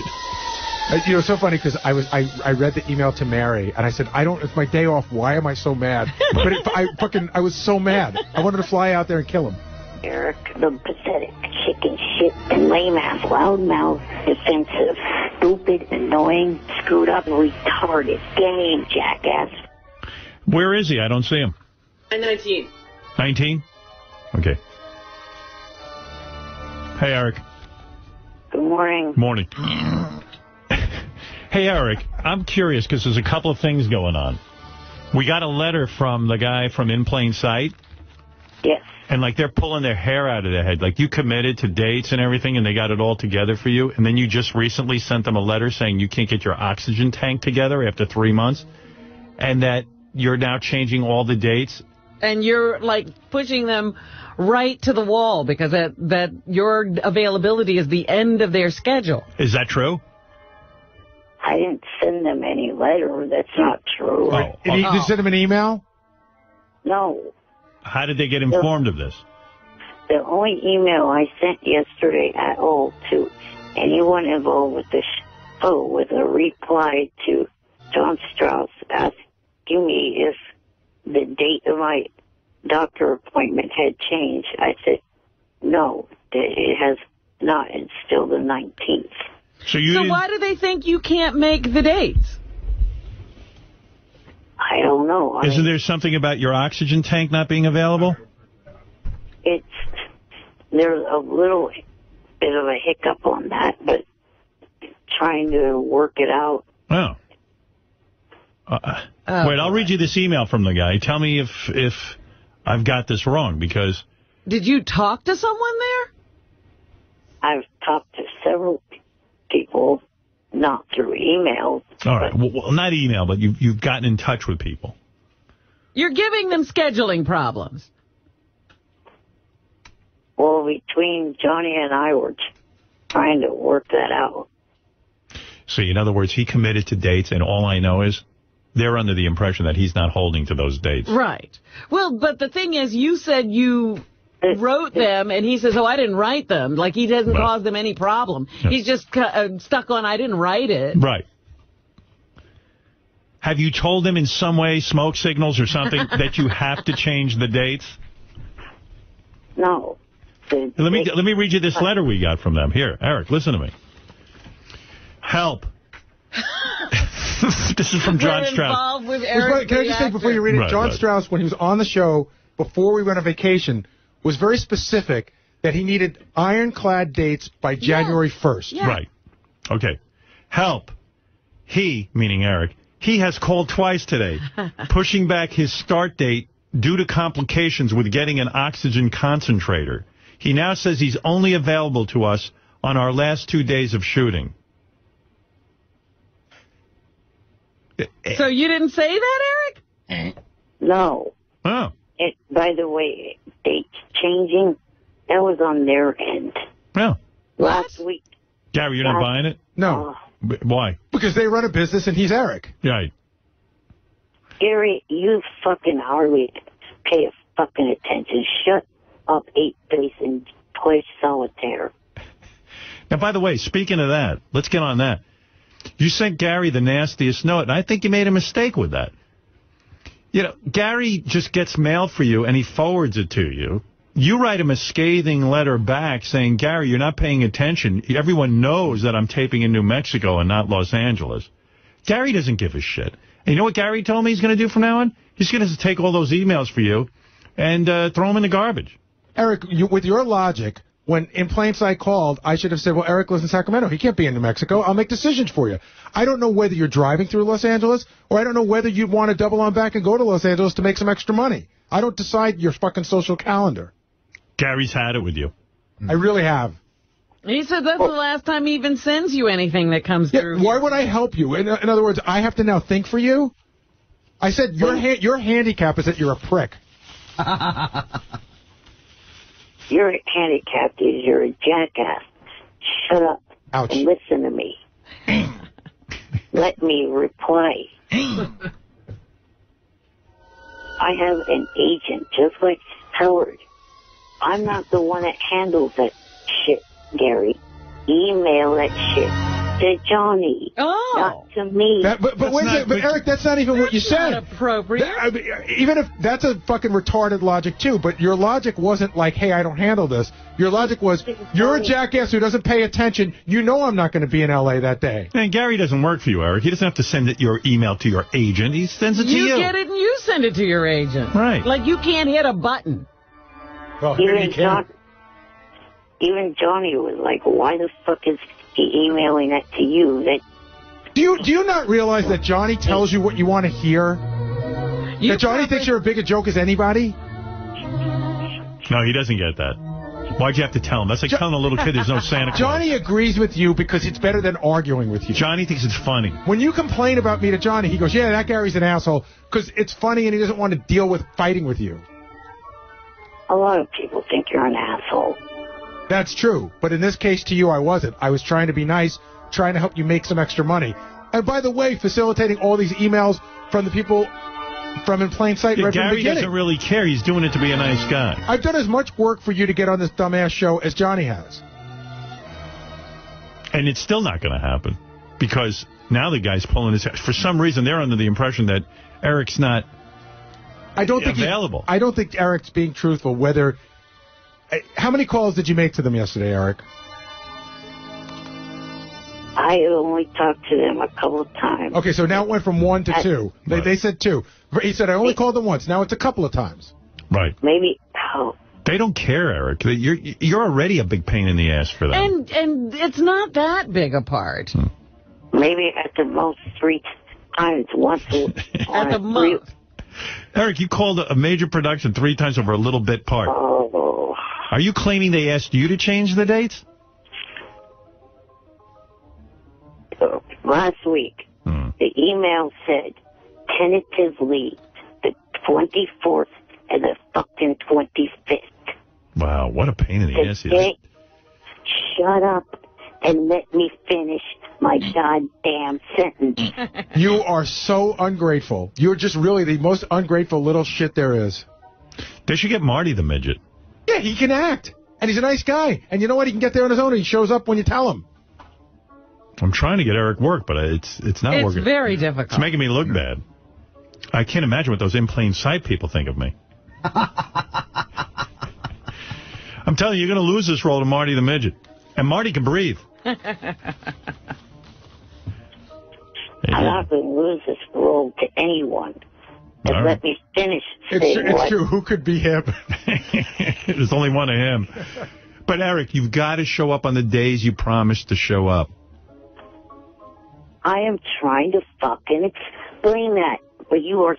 Uh, You know, it's so funny because I was I, I read the email to Mary and I said I don't. It's my day off. Why am I so mad? But it, I fucking I was so mad. I wanted to fly out there and kill him. Eric, the pathetic chicken shit and lame ass, loudmouth, defensive, stupid, annoying, screwed up, retarded, game jackass. Where is he? I don't see him. 19. 19? Okay. Hey, Eric. Good morning. Morning. hey, Eric. I'm curious because there's a couple of things going on. We got a letter from the guy from In Plain Sight. Yes. And, like, they're pulling their hair out of their head. Like, you committed to dates and everything, and they got it all together for you. And then you just recently sent them a letter saying you can't get your oxygen tank together after three months. And that you're now changing all the dates. And you're like pushing them right to the wall because that, that your availability is the end of their schedule. Is that true? I didn't send them any letter. That's not true. Oh, Did he oh. just send them an email? No. How did they get informed of this? The only email I sent yesterday at all to anyone involved with the show was a reply to John Strauss asking me if the date of my doctor appointment had changed. I said, no, it has not. It's still the 19th. So you So why do they think you can't make the dates? I don't know. Isn't there something about your oxygen tank not being available? it's there's a little bit of a hiccup on that, but trying to work it out. Oh. Uh, wait, I'll read you this email from the guy. Tell me if if I've got this wrong, because Did you talk to someone there? I've talked to several people, not through email. all right, well, well, not email, but you've you've gotten in touch with people. You're giving them scheduling problems. Well, between Johnny and I were trying to work that out. So, in other words, he committed to dates, and all I know is they're under the impression that he's not holding to those dates. Right. Well, but the thing is, you said you wrote them, and he says, oh, I didn't write them. Like, he doesn't Well. cause them any problem. Yeah. He's just uh, stuck on, I didn't write it. Right. Have you told them in some way, smoke signals or something, that you have to change the dates? No. The Let me let me read you this letter we got from them. Here, Eric, listen to me. Help. this is from John We're Strauss. involved with Eric can I just say before you read it? Right, John right. Strauss, when he was on the show before we went on vacation, was very specific that he needed ironclad dates by January 1st. Right. Okay. Help. He, meaning Eric, he has called twice today, pushing back his start date due to complications with getting an oxygen concentrator. He now says he's only available to us on our last two days of shooting. So you didn't say that, Eric? No. Oh. It, by the way, dates changing, that was on their end. Well, Last week, Gary, you're not Last- buying it? No. Uh, B- Why? Because they run a business and he's Eric. Right. Gary, you fucking hardly pay a fucking attention. Shut up, eight base, and play solitaire. Now, by the way, speaking of that, let's get on that. You sent Gary the nastiest note, and I think you made a mistake with that. You know, Gary just gets mail for you, and he forwards it to you. You write him a scathing letter back saying, Gary, you're not paying attention. Everyone knows that I'm taping in New Mexico and not Los Angeles. Gary doesn't give a shit. And you know what Gary told me he's going to do from now on? He's going to take all those emails for you and uh, throw them in the garbage. Eric, you, with your logic, when In Plain Sight called, I should have said, well, Eric lives in Sacramento. He can't be in New Mexico. I'll make decisions for you. I don't know whether you're driving through Los Angeles, or I don't know whether you'd want to double on back and go to Los Angeles to make some extra money. I don't decide your fucking social calendar. Gary's had it with you. Mm. I really have. He said that's the last time he even sends you anything that comes Yeah, through. why would I help you? In, in other words, I have to now think for you? I said your ha- your handicap is that you're a prick. Your handicap is you're a jackass. Shut up Ouch. and listen to me. Let me reply. I have an agent, just like Howard. I'm not the one that handles that shit, Gary. Email that shit to Johnny, oh. not to me. That, but but, wait a minute, but Eric, that's not even what you said. Not appropriate. That- I mean, even if that's a fucking retarded logic too, but your logic wasn't like, "Hey, I don't handle this." Your logic was, "You're a jackass who doesn't pay attention. You know I'm not going to be in L.A. that day." And Gary doesn't work for you, Eric. He doesn't have to send it, your email to your agent. He sends it to you. You get it and you send it to your agent. Right. Like you can't hit a button. Well, even John, even Johnny was like, "Why the fuck is he emailing it to you?" That Do you do you not realize that Johnny tells you what you want to hear? that Johnny thinks you're a big a joke as anybody? No, he doesn't get that. Why'd you have to tell him? That's like telling a little kid there's no Santa Claus. Johnny agrees with you because it's better than arguing with you. Johnny thinks it's funny. When you complain about me to Johnny, he goes, "Yeah, that Gary's an asshole," because it's funny and he doesn't want to deal with fighting with you. a lot of people think you're an asshole. That's true, but in this case, to you, I wasn't. I was trying to be nice, trying to help you make some extra money. And by the way, facilitating all these emails from the people from In Plain Sight Yeah, right from the Gary beginning. doesn't really care. He's doing it to be a nice guy. I've done as much work for you to get on this dumbass show as Johnny has. And it's still not going to happen because now the guy's pulling his... For some reason, they're under the impression that Eric's not I don't think he- available. I don't think Eric's being truthful. Whether how many calls did you make to them yesterday, Eric? I only talked to them a couple of times. Okay, so now it went from one to two. They, they said two. He said I only called them once. Now it's a couple of times. Right. Maybe. Oh, They don't care, Eric. You're you're already a big pain in the ass for them. And and it's not that big a part. Hmm. maybe at the most three times. Once a, At the most. Eric, you called a major production three times over a little bit part. Oh. Are you claiming they asked you to change the dates? last week, Hmm. the email said tentatively the 24th and the fucking 25th. Wow, what a pain in the ass he is. Today, shut up and let me finish my goddamn sentence. You are so ungrateful. You're just really the most ungrateful little shit there is. They should get Marty the midget. Yeah, he can act. And he's a nice guy. And you know what? He can get there on his own and he shows up when you tell him. I'm trying to get Eric work, but it's it's not It's working. very difficult. It's making me look bad. I can't imagine what those in plain sight people think of me. I'm telling you, you're going to lose this role to Marty the midget. And Marty can breathe. I'm not going lose this role to anyone. And All let me finish It's, saying it's what true. Who could be him? There's only one of him. But Eric, you've got to show up on the days you promised to show up. I am trying to fucking explain that, but you are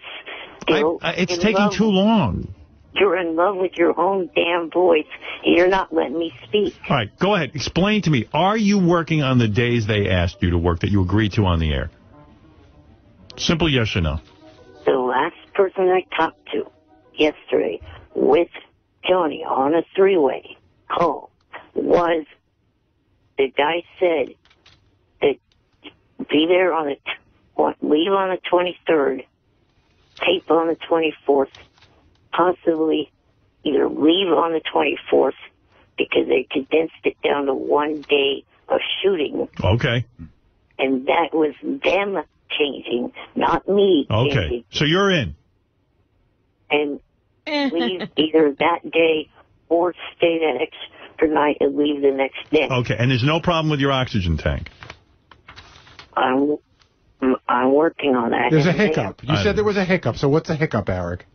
still. I- it's in taking love- too long. You're in love with your own damn voice, and you're not letting me speak. All right, go ahead. Explain to me. Are you working on the days they asked you to work that you agreed to on the air? Simple yes or no. The last person I talked to yesterday with Johnny on a three-way call was the guy said that be there on the leave on the 23rd, tape on the 24th, possibly either leave on the 24th because they condensed it down to one day of shooting, Okay. and that was them changing, not me Okay. changing. So you're in. and eh. leave either that day or stay that extra night and leave the next day. Okay. And there's no problem with your oxygen tank. I'm I'm working on that. There's a hiccup. You said there was a hiccup. So what's a hiccup, Eric?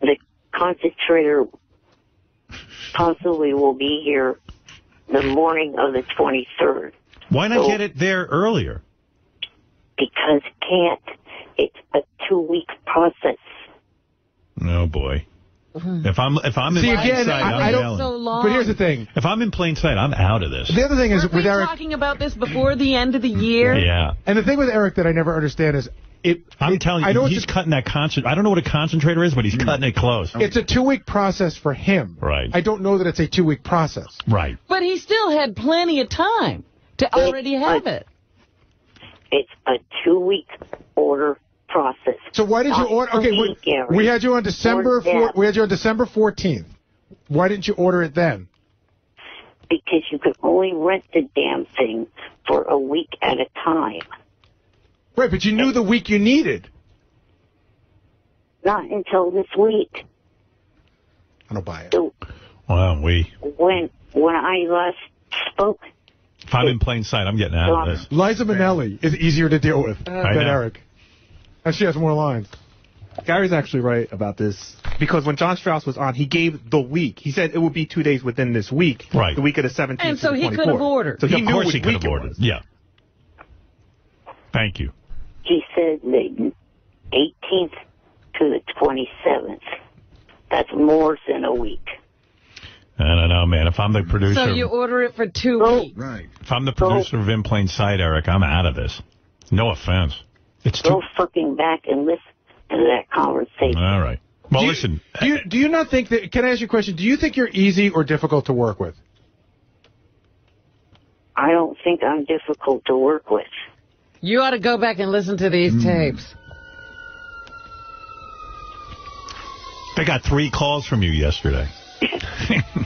The concentrator possibly will be here the morning of the 23rd Why not So- get it there earlier? Because can't. It's a two-week process. Oh, boy. Mm-hmm. If I'm if I'm in See, plain again, sight, I- I'm I don't- so long. But here's the thing. If I'm in plain sight, I'm out of this. The other thing is Weren't with we Eric. talking about this before the end of the year? Yeah. And the thing with Eric that I never understand is it. I'm it- telling I you, know he's it's cutting that concent. I don't know what a concentrator is, but he's hmm. cutting it close. it's a two-week process for him. Right. I don't know that it's a two-week process. Right. But he still had plenty of time to already have it. It's a two-week order process. So why did you order? a Okay, we, we had you on December. Four, we had you on December 14th. Why didn't you order it then? because you could only rent the damn thing for a week at a time. Right, but you knew the week you needed. Not until this week. I don't buy it. So Wow, we. when when I last spoke, If I'm in plain sight, I'm getting out of this. Liza Minnelli is easier to deal with I than. Eric. And she has more lines. Gary's actually right about this because when John Strauss was on, he gave the week. He said it would be two days within this week, Right. The week of the 17th. And so he could have ordered. So he of knew course he could have ordered. Yeah. Thank you. he said the 18th to the 27th. That's more than a week. I don't know, man. If I'm the producer, So you order it for two weeks. Right. if I'm the producer of In Plain Sight, Eric, I'm out of this. No offense. It's too. Go fucking back and listen to that conversation. All right. Well, do you, listen. Do you, do you not think that? Can I ask you a question? Do you think you're easy or difficult to work with? I don't think I'm difficult to work with. You ought to go back and listen to these hmm. tapes. They got three calls from you yesterday.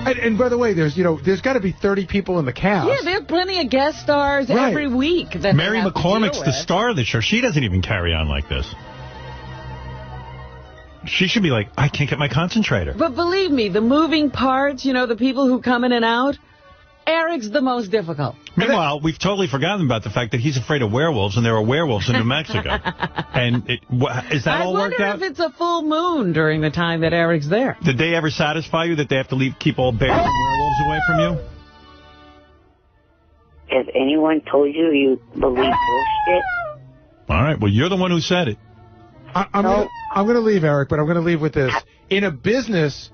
And, and by the way, there's you know there's got to be 30 people in the cast. Yeah, there are plenty of guest stars Right. every week. That Mary they have to McCormack's deal the star of the show. She doesn't even carry on like this. She should be like, I can't get my concentrator. But believe me, the moving parts, you know, the people who come in and out, Eric's the most difficult. Meanwhile, we've totally forgotten about the fact that he's afraid of werewolves, and there are werewolves in New Mexico. and it, wha- is that I all worked out? I wonder if it's a full moon during the time that Eric's there. Did they ever satisfy you that they have to leave, keep all bears and werewolves away from you? Has anyone told you you believe bullshit? All right. Well, you're the one who said it. I, I'm gonna, I'm going to leave, Eric, but I'm going to leave with this. Ah. In a business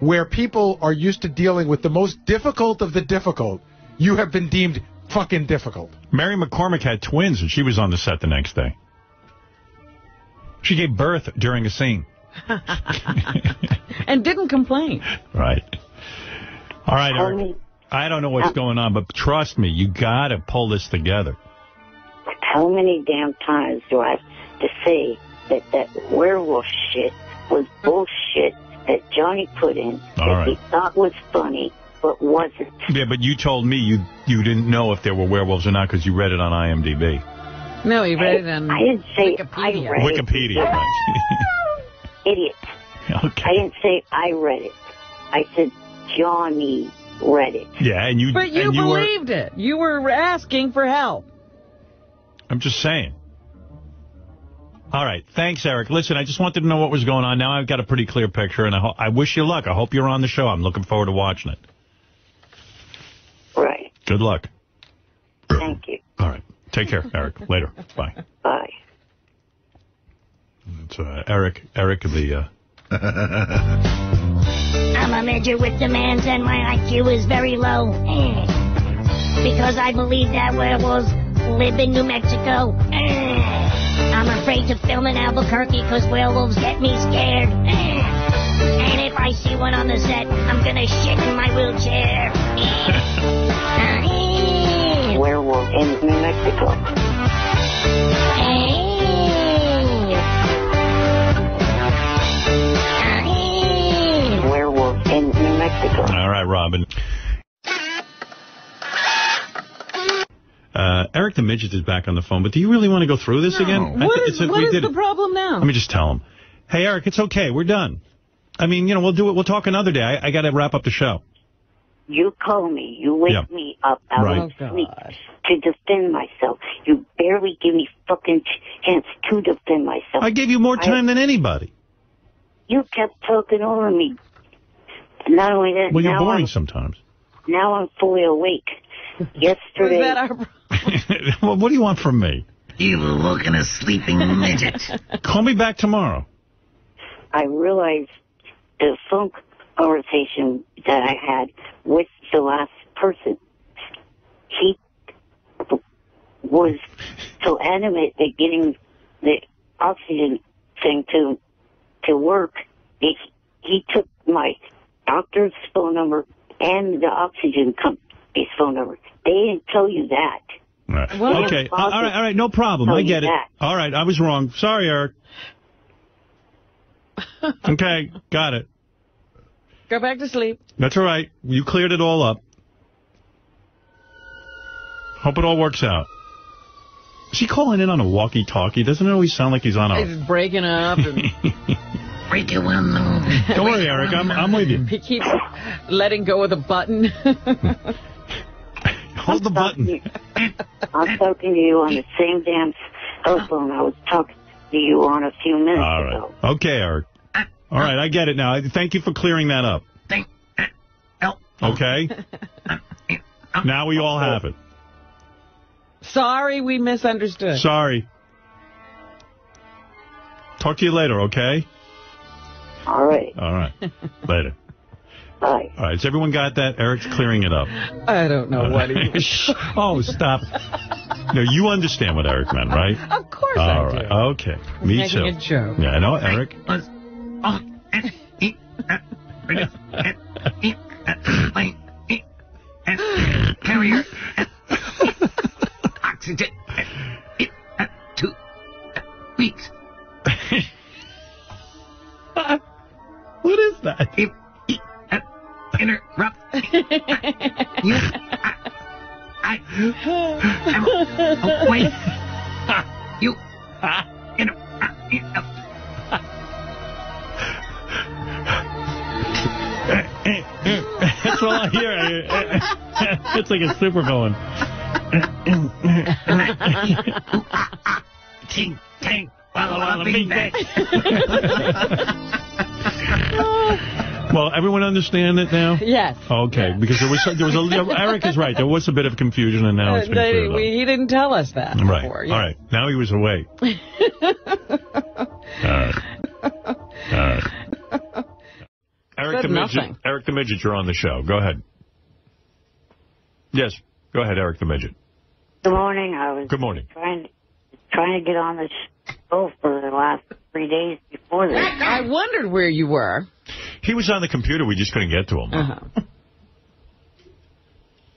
where people are used to dealing with the most difficult of the difficult, you have been deemed fucking difficult. Mary McCormack had twins, and she was on the set the next day. She gave birth during a scene. and didn't complain. Right. All right, Eric. I don't know what's uh, going on, but trust me, you got to pull this together. how many damn times do I have to say that that werewolf shit was bullshit that Johnny put in that All he thought was funny but wasn't? Yeah, but you told me you you didn't know if there were werewolves or not because you read it on IMDb. No, he read it on I didn't say Wikipedia. I read Wikipedia, it. Idiot. okay. I didn't say I read it. I said Johnny read it. Yeah, and you But you and you were believed it. You were asking for help. I'm just saying. All right. Thanks, Eric. Listen, I just wanted to know what was going on. Now I've got a pretty clear picture, and I, ho- I wish you luck. I hope you're on the show. I'm looking forward to watching it. Right. Good luck. Thank you. All right. Take care, Eric. Later. Bye. Bye. It's uh, Eric. Eric, the... Uh, I'm a midget with demands and my IQ is very low. Eh. Because I believe that werewolves live in New Mexico. Eh. I'm afraid to film in Albuquerque because werewolves get me scared. And if I see one on the set, I'm gonna shit in my wheelchair. Werewolf in New Mexico. Werewolf in New Mexico. all right, Robin. Uh, Eric the Midget is back on the phone, but do you really want to go through this again? I What thi- is, it's a- what we is did the it. problem now? Let me just tell him. Hey, Eric, it's okay. We're done. I mean, you know, we'll do it. We'll talk another day. I, I got to wrap up the show. You call me. You wake Yeah. me up out Right. of sleep to defend myself. You barely give me fucking chance to defend myself. I gave you more time than anybody. You kept talking over me. Not only that, Well, you're now boring I'm, sometimes. now I'm fully awake. Yesterday, Was that our well, what do you want from me? You were woken a sleeping midget. Call me back tomorrow. I realized the phone conversation that I had with the last person, he was so adamant at getting the oxygen thing to to work. He, he took my doctor's phone number and the oxygen company's phone number. They didn't tell you that. Right. Well, okay. yeah, All right. All right. No problem. I get it. that. All right. I was wrong. Sorry, Eric. okay. Got it. Go back to sleep. That's all right. You cleared it all up. Hope it all works out. Is he calling in on a walkie-talkie? Doesn't it always sound like he's on a... He's breaking up. And Break it window. Don't worry, Eric. I'm, I'm with you. he keeps letting go of the button. Hold the button. I'm talking to you on the same damn telephone I was talking to you on a few minutes All right. ago. Okay, Eric. Uh, all uh, right, I get it now. Thank you for clearing that up. Uh, oh. Okay? Now we all have it. Sorry, we misunderstood. Sorry. Talk to you later, okay? All right. All right. Later. Bye. All right, has everyone got that? Eric's clearing it up. I don't know what he uh, Shh. Oh, stop. No, you understand what Eric meant, right? Of course All I right. do. Okay. Me too. a joke. Yeah, I know, Eric. Carrier. Oxygen. Two weeks. What is that? you, I, I, I'm a, a wife. You, you know, you know. That's all I hear. It's like a super villain. ting, ting, walla, walla, bing, bang. Well, everyone understand it now? Yes. Okay, because there was there was a little Eric is right. There was a bit of confusion, and now it's been uh, They- cleared up. we- he didn't tell us that Right. before. All right. Now he was awake. All right. All right. Eric Said the midget. nothing. Eric the midget, you're on the show. Go ahead. Yes. Go ahead, Eric the midget. Good morning. I was Good morning. trying trying to get on the show for the last three days before this. I wondered where you were. He was on the computer. We just couldn't get to him. Uh-huh.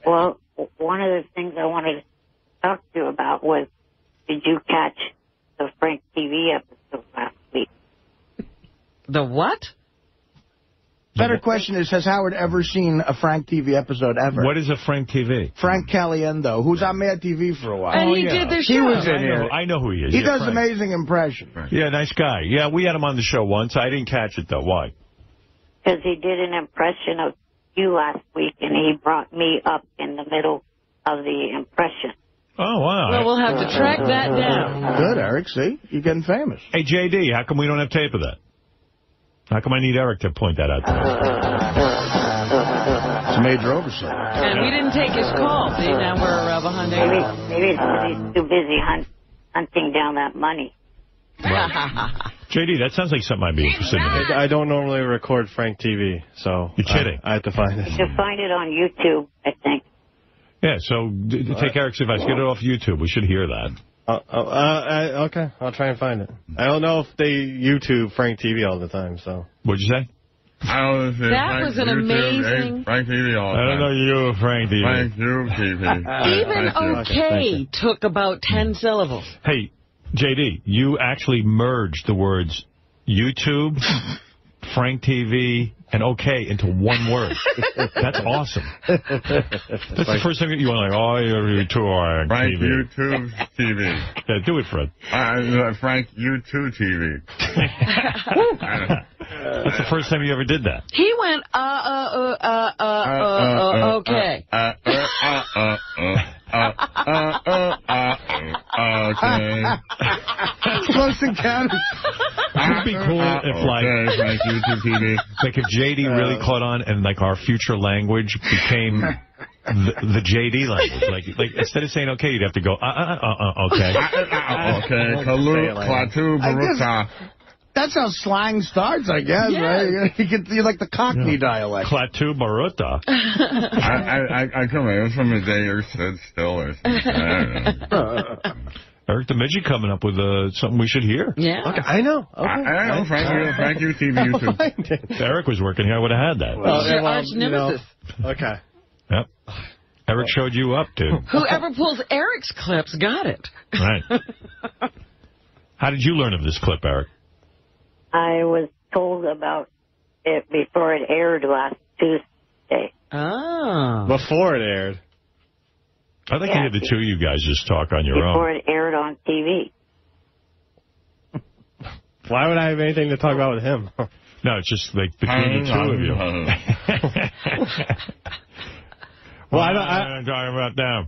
Well, one of the things I wanted to talk to you about was, did you catch the Frank TV episode last week? The what? Better question is, has Howard ever seen a Frank TV episode ever? What is a Frank TV? Frank Caliendo, who's on Mad TV for a while. And he did the show. He show. was in I know, here. I know who he is. He Yeah, does Frank. amazing impression. Yeah, nice guy. Yeah, we had him on the show once. I didn't catch it, though. Why? Because he did an impression of you last week, and he brought me up in the middle of the impression. Oh, wow. Well, we'll have to track that down. Good, Eric. See, you're getting famous. Hey, JD, how come we don't have tape of that? How come I need Eric to point that out to me? It's a major oversight. And we didn't take his call. See, now we're uh, behind Maybe, maybe he's too busy hunt, hunting down that money. JD, that sounds like something I'd be interested in. I don't normally record Frank TV, so You're kidding. I, I have to find You it. can find it on YouTube, I think. Yeah, so d- d- take Eric's advice. Get it off YouTube. We should hear that. Uh, uh, uh, okay, I'll try and find it. I don't know if they YouTube Frank TV all the time, so. What'd you say? I don't know if That Frank was an YouTube, amazing- Frank TV all the I don't know you, Frank TV. Frank YouTube. Even Thank you. okay took about ten syllables. Hey, JD, you actually merged the words YouTube, Frank TV, and OK into one word. That's awesome. That's the first thing that you want, like, oh, you're too Frank Frank TV. YouTube TV. Yeah, do it, Fred. Uh, Frank YouTube TV. That's the first time you ever did that. He went, uh, uh, uh, uh, uh, uh, okay. Uh, uh, uh, uh, uh. Uh, uh, uh, okay. Close encounters. It would be cool if, like, okay, like, YouTube like if JD really caught on and, like, our future language became the, the, JD language. Like, like instead of saying okay, you'd have to go uh uh uh, uh okay. Uh, uh, okay, Kalu, Klaatu, Baruta. That's how slang starts, I guess, Yeah. right? You get you like the Cockney dialect. Klaatu Baruta. I, I, I, I come in from a day you stood still or something. I don't know. Eric the Midget coming up with uh, something we should hear. Yeah. Okay, I know. Okay. I, I know, Frank, you, Frank, you TV, YouTube. If Eric was working here, I would have had that. Well, He's your well, arch you know, nemesis. okay. Yep. Eric showed you up, dude. Whoever pulls Eric's clips got it. Right. How did you learn of this clip, Eric? I was told about it before it aired last Tuesday. Oh. Before it aired. I think like to Yeah. hear the two of you guys just talk on your Before own. Before it aired on TV. Why would I have anything to talk about with him? No, it's just like between the two of you. well, I don't. I, I'm talking about them.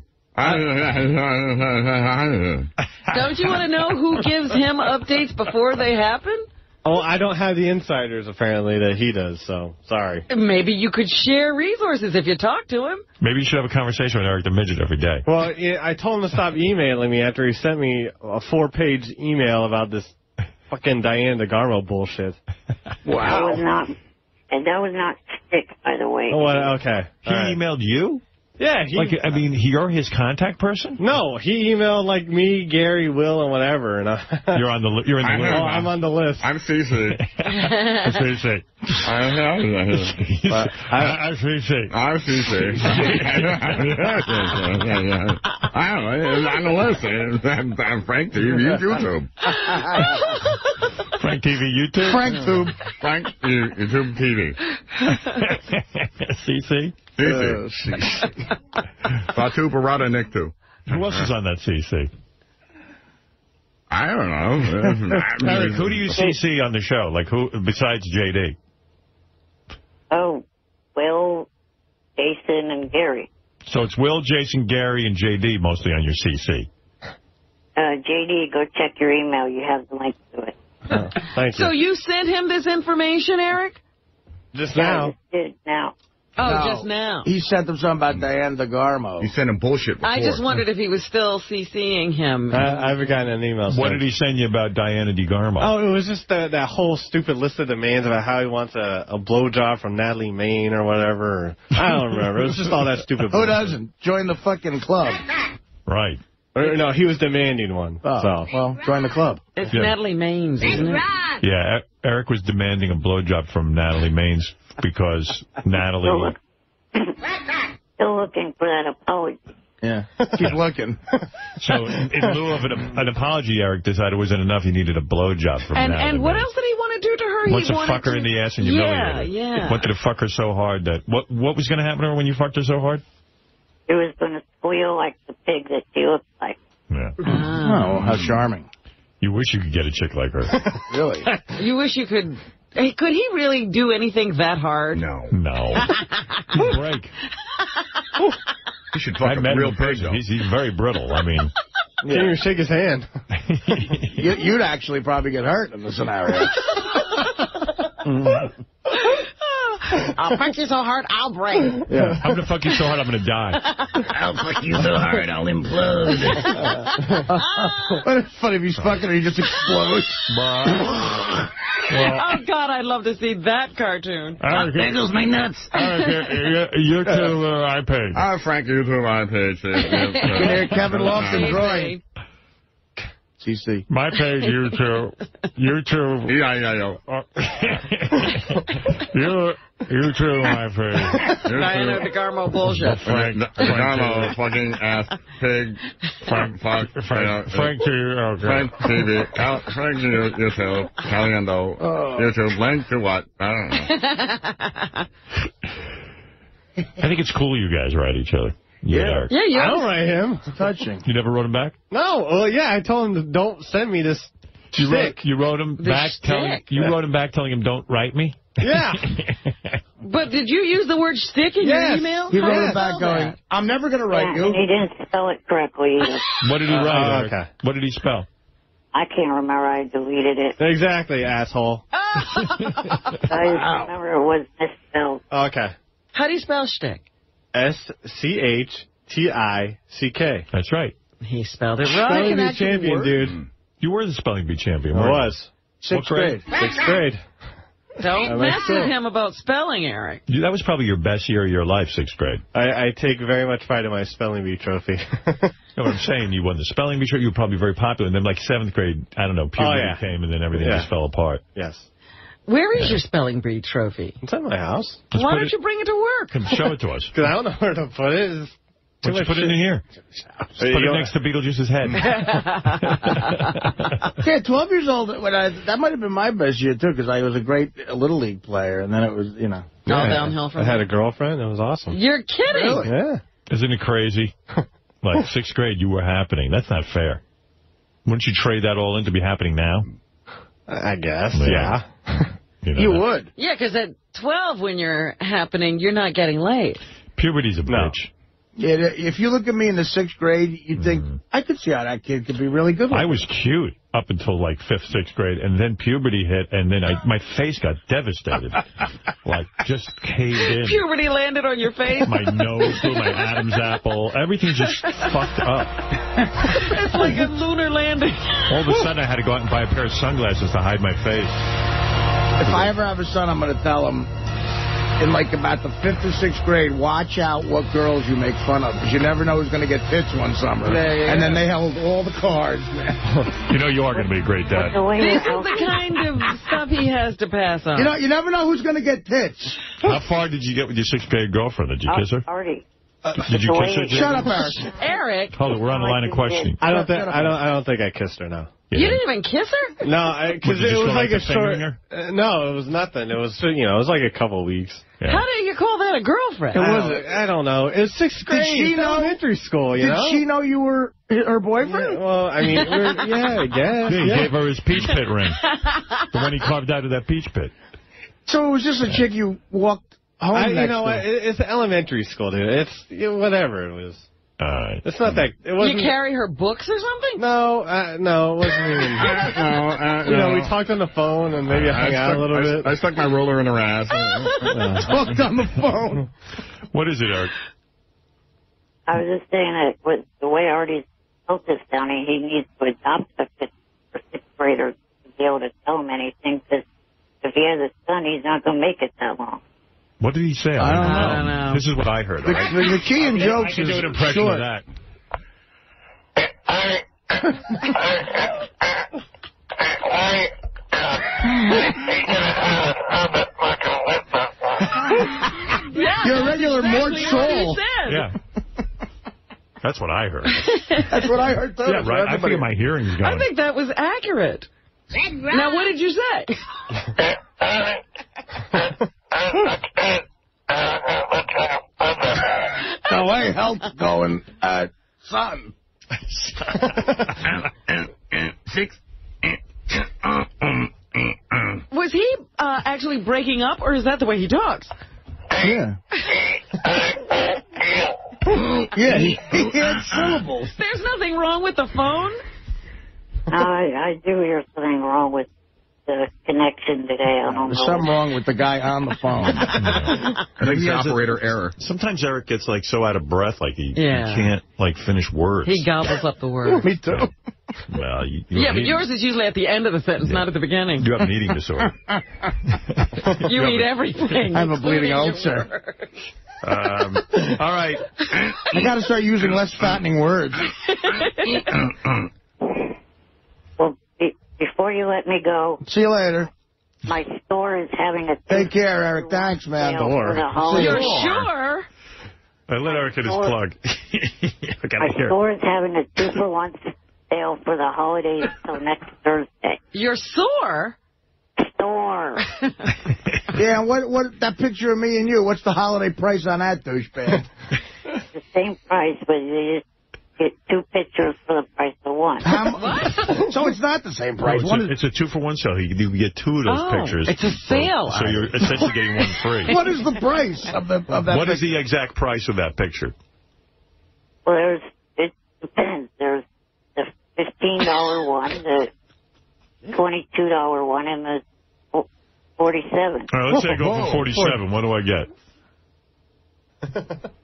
Don't you want to know who gives him updates before they happen? Oh, I don't have the insiders apparently that he does. So sorry. Maybe you could share resources if you talk to him. Maybe you should have a conversation with Eric the Midget every day. Well, I told him to stop emailing me after he sent me a four-page email about this fucking Diane DeGarmo bullshit. Wow. That was not, and that was not stick, by the way. Oh, what? Okay. He emailed you? Yeah, he, Like, I mean, you're his contact person? no, he emailed like me, Gary, Will, and whatever, and I, You're on the you're in the I list. know. oh, I'm on the list. I'm CC. That's what he said. I know. But I, That's what he. I'm CC. I don't know. It's on the list. I'm, I'm Frank TV, YouTube. Frank TV YouTube? Frank Tube. Frank YouTube TV. CC? CC. Fatu Barada Nick. Who else is on that CC? I don't know. Eric, who do you CC on the show? Like who besides JD? Oh, Will, Jason, and Gary. So it's Will, Jason, Gary, and JD mostly on your CC. Uh, JD, go check your email. You have the link to it. thank you. So you sent him this information, Eric? Just I now. just did now. Oh, No. just now. He sent them something about Diane DeGarmo. You sent him bullshit before. I just wondered if he was still CCing him. I, I haven't gotten an email. What since. did he send you about Diana DeGarmo? Oh, it was just that that whole stupid list of demands about how he wants a, a blowjob from Natalie Maine or whatever. I don't remember. It was just all that stupid. Who bullshit. doesn't? Join the fucking club. Right. Or, no, he was demanding one. Oh, so well, join the club. It's Yeah. Natalie Maines, isn't it? Yeah, E- Eric was demanding a blowjob from Natalie Maines because Natalie... Still looking for that apology. Yeah. Keep looking. So in lieu of an, an apology, Eric decided it wasn't enough. He needed a blowjob from And Natalie and what Maines. else did he want to do to her? Wants he to fuck her to... in the ass and humiliate Yeah, her. yeah. Wanted to fuck her so hard that... What What was going to happen to her when you fucked her so hard? It was going to squeal like the pig that she looked like. Yeah. Oh, how charming. You wish you could get a chick like her. Really? You wish you could... Hey, could he really do anything that hard? No. No. Break. You should I fuck met a him real in person. He's, he's very brittle. I mean... Can't even shake his hand. You, you'd actually probably get hurt in the scenario. Mm-hmm. I'll fuck you so hard, I'll break. Yeah. I'm going to fuck you so hard I'm going to die. I'll fuck you so hard I'll implode. But it's funny if he's fucking and he just explodes. oh, God, I'd love to see that cartoon. There goes my nuts. Eric, you two uh, I paid. Ah, Frank YouTube my page. You can hear Kevin Lofton drawing. CC. My page, you two. You two. Yeah, yeah, yeah. Uh, you, you two, my page. You Diana. DeGarmo bullshit. Frank, Frank, Damo, fucking ass, pig, Frank, fuck, Frank, Frank, to you, okay. Frank TV, Cal- Frank you, YouTube, Caliendo, YouTube, link to what? I don't know. I think it's cool you guys write each other. You and Eric. Yeah, you I don't write him. Touching. You never wrote him back? No. Well, yeah, I told him to don't send me this You wrote, stick. you wrote him The back telling stick. you wrote him back telling him don't write me. Yeah. But did you use the word stick in Yes. your email? He How wrote do it back going, that? I'm never going to write and you. he didn't spell it correctly either. what did he Uh, write? Eric? okay. What did he spell? I can't remember. I deleted it. Exactly, asshole. I just remember it was misspelled. Okay. How do you spell stick? S C H T I C K. That's right. He spelled it right. Spelling bee champion, dude. Hmm. You were the spelling bee champion. I was. Sixth grade. Sixth grade. Don't I mess like with school. him about spelling, Eric. You- That was probably your best year of your life, sixth grade. I, I take very much pride in my spelling bee trophy. You know what I'm saying? You won the spelling bee. trophy. You were probably very popular. And then, like, seventh grade, I don't know, puberty Oh, yeah. came, and then everything Yeah. just fell apart. yes. Where is your spelling bee trophy? It's at my house. Let's Why don't it- you bring it to work? Come show it to us. Because I don't know where to put it. It's too Why don't you much put it in here? Just put it next to Beetlejuice's head. Yeah, 12 years old. When I, that might have been my best year, too, because I was a great Little League player, and then it was, you know. All downhill from I had a girlfriend. It was awesome. You're kidding. Yeah. Isn't it crazy? Like, sixth grade, you were happening. That's not fair. Wouldn't you trade that all in to be happening now? I guess. Yeah. Yeah. You, know, You would. Yeah, because at 12, when you're happening, you're not getting laid. Puberty's a bitch. Yeah, if you look at me in the sixth grade, you'd think, mm. I could see how that kid could be really good. I was cute up until like fifth, sixth grade, and then puberty hit, and then I, my face got devastated. like, just caved in. Puberty landed on your face. My nose, through my Adam's apple, everything just fucked up. it's like a lunar landing. All of a sudden, I had to go out and buy a pair of sunglasses to hide my face. If I ever have a son, I'm going to tell him in like about the fifth or sixth grade, watch out what girls you make fun of, because you never know who's going to get tits one summer. Yeah, yeah, and then yeah. they held all the cards, man. You know you are going to be a great dad. This is the kind of stuff he has to pass on. You know, you never know who's going to get tits. How far did you get with your sixth grade girlfriend? Did you kiss her? Already. Uh, did you kiss her? Jim? Shut up, Eric. Eric, Hold it, we're on the line of questioning. I don't think I don't I don't think I kissed her now. You didn't even kiss her? No, because it was like like a short. Uh, no, it was nothing. It was you know it was like a couple of weeks. How do you call that a girlfriend? I don't, I don't know. It was sixth grade. Did she It's know- elementary school? You Did know. she know you were her boyfriend? Yeah, well, I mean, we're, yeah, I guess. Yeah, he yeah. gave her his peach pit ring. the one he carved out of that peach pit. So it was just a chick you walked home I, next you know to. It, it's elementary school, dude. It's you know, whatever it was. All right. It's not that. It You wasn't. carry her books or something? No, uh, no, it wasn't even. no, uh, You know, no. we talked on the phone and maybe I hung out a little I, bit. I stuck my roller in her ass. Talked on the phone. What is it, Art? I was just saying that with the way Artie's built this down, he needs to adopt a fifth or sixth grader to be able to tell him anything. Because if he has a son, he's not going to make it that long. What did he say? I don't know. I don't know. This is what I heard. The, all right? the, the key in I jokes can is do an impression short. of that. Yeah, You're a regular that's Mort exactly what he Sahl. said. Yeah. That's what I heard. That's what I heard too. yeah, That's what right. I think my hearing's I think that was accurate. Now, what did you say? The way health's going, uh, son. Six. Was he uh, actually breaking up, or is that the way he talks? Yeah. yeah, he, he had syllables. There's nothing wrong with the phone. I, I do hear something wrong with the connection today. I don't There's know. something wrong with the guy on the phone. I think it's operator error. Sometimes Eric gets like so out of breath, like he, Yeah. he can't like finish words. He gobbles up the words. Me too. Well, you, you Yeah, but an yours is usually at the end of the sentence, not at the beginning. you have an eating disorder. You have eat a- everything. I have a bleeding ulcer. Um, all right. I got to start using less fattening words. Well, be, before you let me go, See you later. my store is having a Take care, Eric. Thanks, man. sale for the See you. You're sure? I let Eric hit his plug. I My gotta store is having a two for one sale for the holidays till next Thursday. You're sore? Store. Yeah, what what that picture of me and you? What's the holiday price on that douchebag? the same price, but you just get two pictures for the price of one. How mu- so it's not the same No, price. it's, a, it's a two for one sale. You, you get two of those Oh, pictures. it's a sale. So, so you're essentially getting one free. what is the price of the of that? What is picture? the exact price of that picture? Well, there's it depends. There's the fifteen dollar one, the twenty two dollar one, and the forty seven. All right, let's say I go Whoa, for 47. What do I get?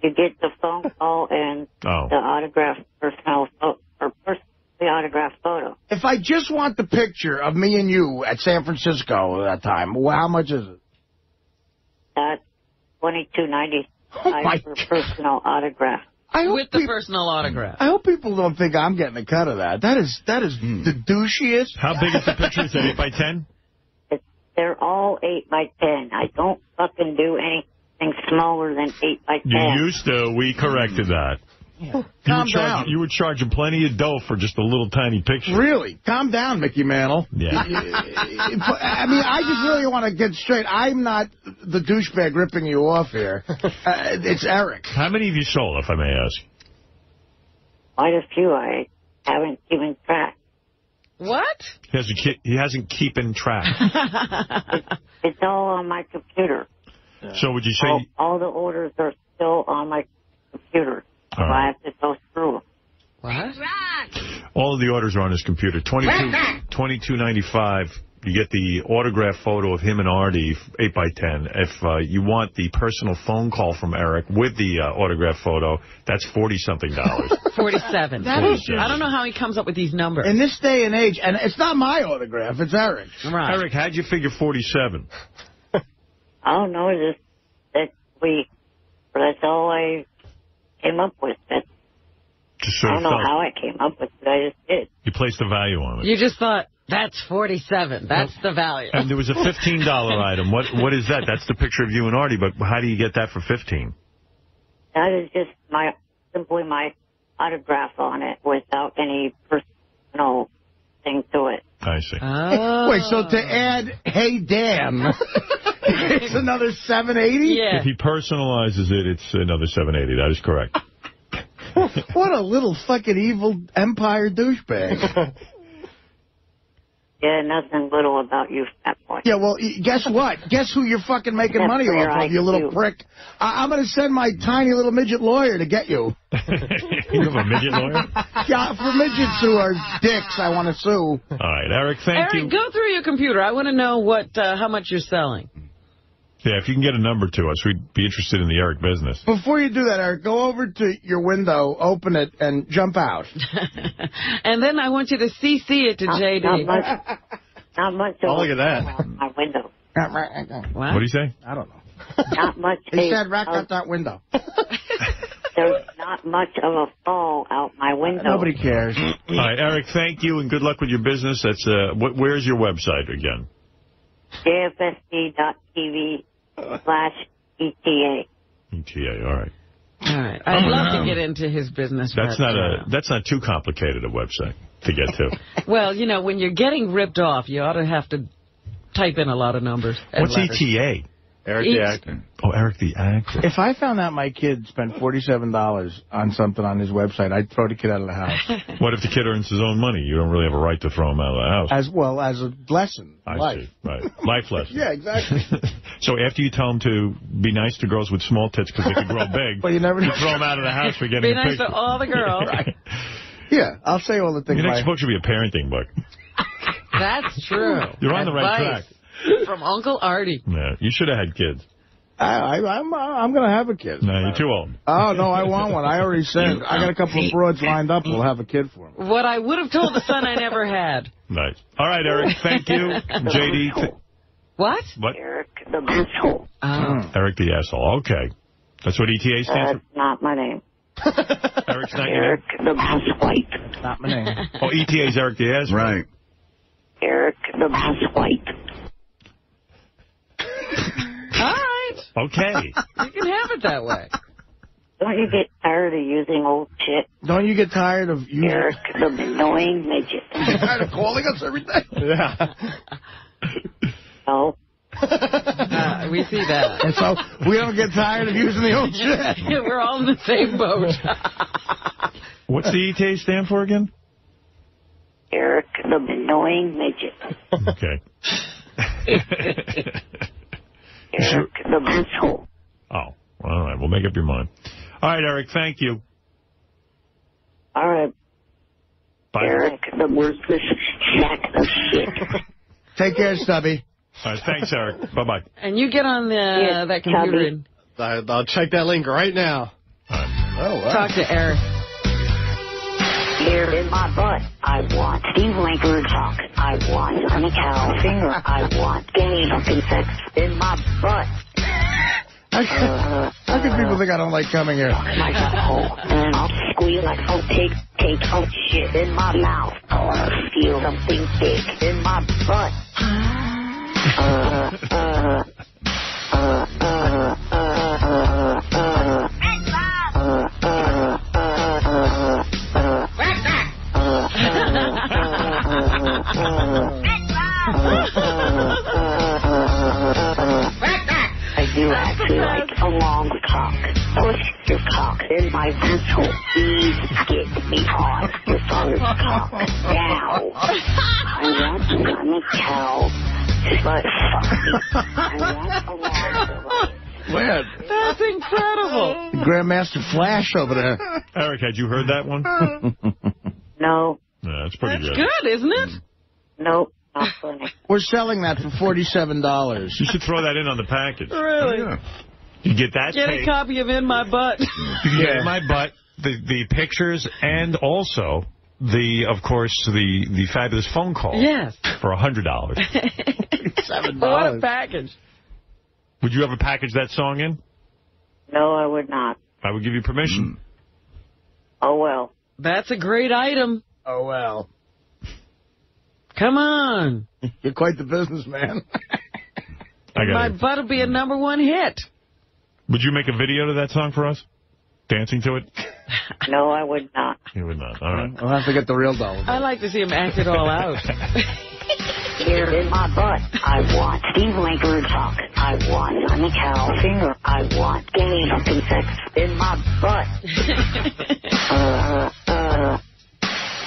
You get the phone call and Oh. the autographed personal pho- or pers- the autograph photo. If I just want the picture of me and you at San Francisco at that time, well, how much is it? That's twenty two ninety Oh, my five for personal autograph. I hope With the peop- personal autograph. I hope people don't think I'm getting a cut of that. That is that is hmm. the douchiest. How big is the picture? Is it 8 by 10? They're all eight by ten. I don't fucking do anything smaller than eight by You ten. used to. We corrected that. You Calm were, charging, down. you were charging plenty of dough for just a little tiny picture. Really? Calm down, Mickey Mantle. Yeah. I mean, I just really want to get straight. I'm not the douchebag ripping you off here. Uh, it's Eric. How many have you sold, if I may ask? Quite a few. I haven't even tracked. What? He hasn't, ke- he hasn't keeping track. It's all on my computer. So would you say... All, all the orders are still on my computer. So All right. I have to go through them. What? All of the orders are on his computer. 22 22.95. You get the autograph photo of him and Artie, 8 by 10 If uh, you want the personal phone call from Eric with the uh, autograph photo, that's 40-something dollars. 47. That is just- I don't know how he comes up with these numbers. In this day and age, and it's not my autograph, it's Eric's. Right. Eric, how'd you figure 47? I don't know. Just that we. That's all I came up with. That Just I don't know felt. how I came up with it. I just did. You placed a value on it. You just thought, that's 47. That's the value. And there was a $15 item. What What is that? That's the picture of you and Artie, but how do you get that for 15 That is just my simply my autograph on it without any personal thing to it. I see. Oh. Wait, so to add, hey, Dan, it's another 780? If he personalizes it, it's another 780. That is correct. What a little fucking evil empire douchebag. Yeah, nothing little about you, fat boy. Yeah, well, guess what? Guess who you're fucking making Except money off of, you little IQ. prick. I- I'm going to send my tiny little midget lawyer to get you. you have a midget lawyer? Yeah, for midgets who are dicks, I want to sue. All right, Eric, thank Eric, you. Eric, go through your computer. I want to know what uh, how much you're selling. Yeah, if you can get a number to us, we'd be interested in the Eric business. Before you do that, Eric, go over to your window, open it, and jump out. And then I want you to CC it to JD. Not much. Not much. Oh, look at that. My window. What what do you say? I don't know. Not much. He said, rack of- out that window. There's not much of a fall out my window. Nobody cares. All right, Eric, thank you, and good luck with your business. That's uh, wh- Where's your website again? JFSD.TV slash ETA. ETA, all right. All right. I'd oh, love to get into his business. That's not a that's not too complicated a website to get to. Well, you know, when you're getting ripped off, you ought to have to type in a lot of numbers. What's letters. ETA? Eric Each- the actor. Oh, Eric the actor. If I found out my kid spent $47 on something on his website, I'd throw the kid out of the house. What if the kid earns his own money? You don't really have a right to throw him out of the house. As well as a lesson. I life. see. Right. Life lesson. Yeah, exactly. So after you tell him to be nice to girls with small tits because they could grow big, Well, you never you throw him out of the house for getting Be a nice picture. to all the girls. Yeah, I'll say all the things. Your my- next book should be a parenting book. That's true. You're on the right Advice From Uncle Artie. Yeah, you should have had kids. I, I, I'm, uh, I'm going to have a kid. No, you're too old. Oh, no, I want one. I already said. I got a couple of broads lined up who'll have a kid for him. What I would have told the son I never had. Nice. All right, Eric. Thank you. JD. What? what? Eric the asshole. Oh. Hmm. Eric the asshole. Okay. That's what ETA stands That's not my name. Eric's not your Eric the asswipe. Not my name. Oh, ETA is Eric the asshole. Right. Eric the asswipe. Okay. You can have it that way. Don't you get tired of using old shit? Don't you get tired of using... Eric the annoying midget. Get tired of calling us every day? Yeah. No. Uh, we see that. And so we don't get tired of using the old shit. We're all in the same boat. What's the ETA stand for again? Eric the annoying midget. Okay. Eric the asshole. Oh, all right. We'll make up your mind. All right, Eric. Thank you. All right. Bye. Eric the worthless sack of shit. Take care, Stubby. All right. Thanks, Eric. Bye-bye. And you get on the uh, Yeah, that computer I, I'll check that link right now. Oh, wow. talk to Eric. Here in my butt, I want Steve Langford cock. I want honey cow finger. I want gay fucking sex in my butt. How can, how can people think I don't like coming here? My butthole, and I'll squeal like a pig. Take out shit in my mouth. I wanna feel something big in my butt. Uh, uh, uh, my asshole. Please get me hard with your cock now. I want to run a cow. But fuck. I want a long Weird. That's incredible. Grandmaster Flash over there. Eric, had you heard that one? Uh-huh. No, Yeah, that's pretty That's good. good, isn't it? Mm-hmm. nope, not funny. We're selling that for $47. You should throw that in on the package. Really? You get that Get a copy of In My Butt. You can get in my butt, the, the pictures, and also the, of course, the, the fabulous phone call. Yes. For a $100. Seven What a package. Would you ever package that song in? No, I would not. I would give you permission. Mm. Oh, well. That's a great item. Oh, well. Come on. You're quite the businessman. I got My it. butt will be a number one hit. Would you make a video to that song for us? Dancing to it? No, I would not. You would not. All right. We'll have to get the real doll. I like to see him act it all out. Here in my butt, I want Steve Langford cock. I want honey cow finger. I want gay fucking sex in my butt. uh, uh,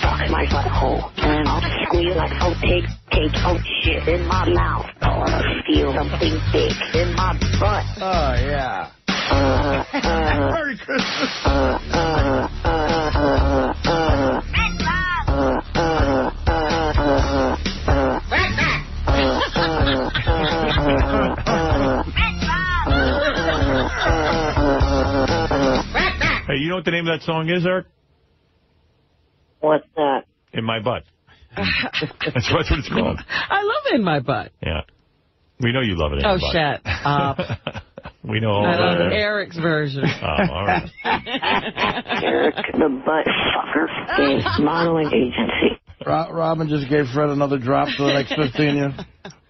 fucking my butthole. And I'll squeal like, oh, take, take, oh, shit in my mouth. I want to feel something big in my butt. Oh, yeah. Hey, you know what the name of that song is, Eric? What's that? In My Butt. That's what it's called. I love In My Butt. Yeah. We know you love it in Oh, your butt. shut up. we know all I about love it. Eric's version. Oh, all right. Eric, the butt fucker, is modeling agency. Robin just gave Fred another drop for the next 15 years.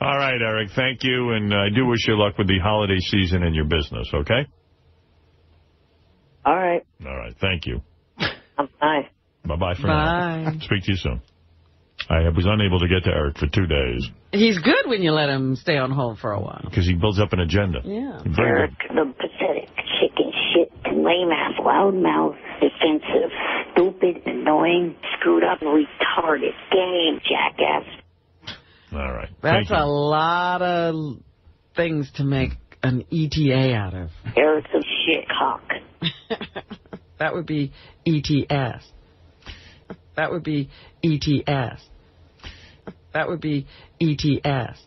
All right, Eric, thank you, and I do wish you luck with the holiday season and your business, okay? All right. All right, thank you. Bye. Bye-bye for Bye. now. Speak to you soon. I was unable to get to Eric for two days He's good when you let him stay on hold for a while. because he builds up an agenda. Yeah. Very Eric, the pathetic chicken shit, lame ass, loudmouth, defensive, stupid, annoying, screwed up, retarded, game jackass. All right. That's a lot of things to make an ETA out of. Eric's a shit cock. That would be ETS. That would be ETS. That would be ETS.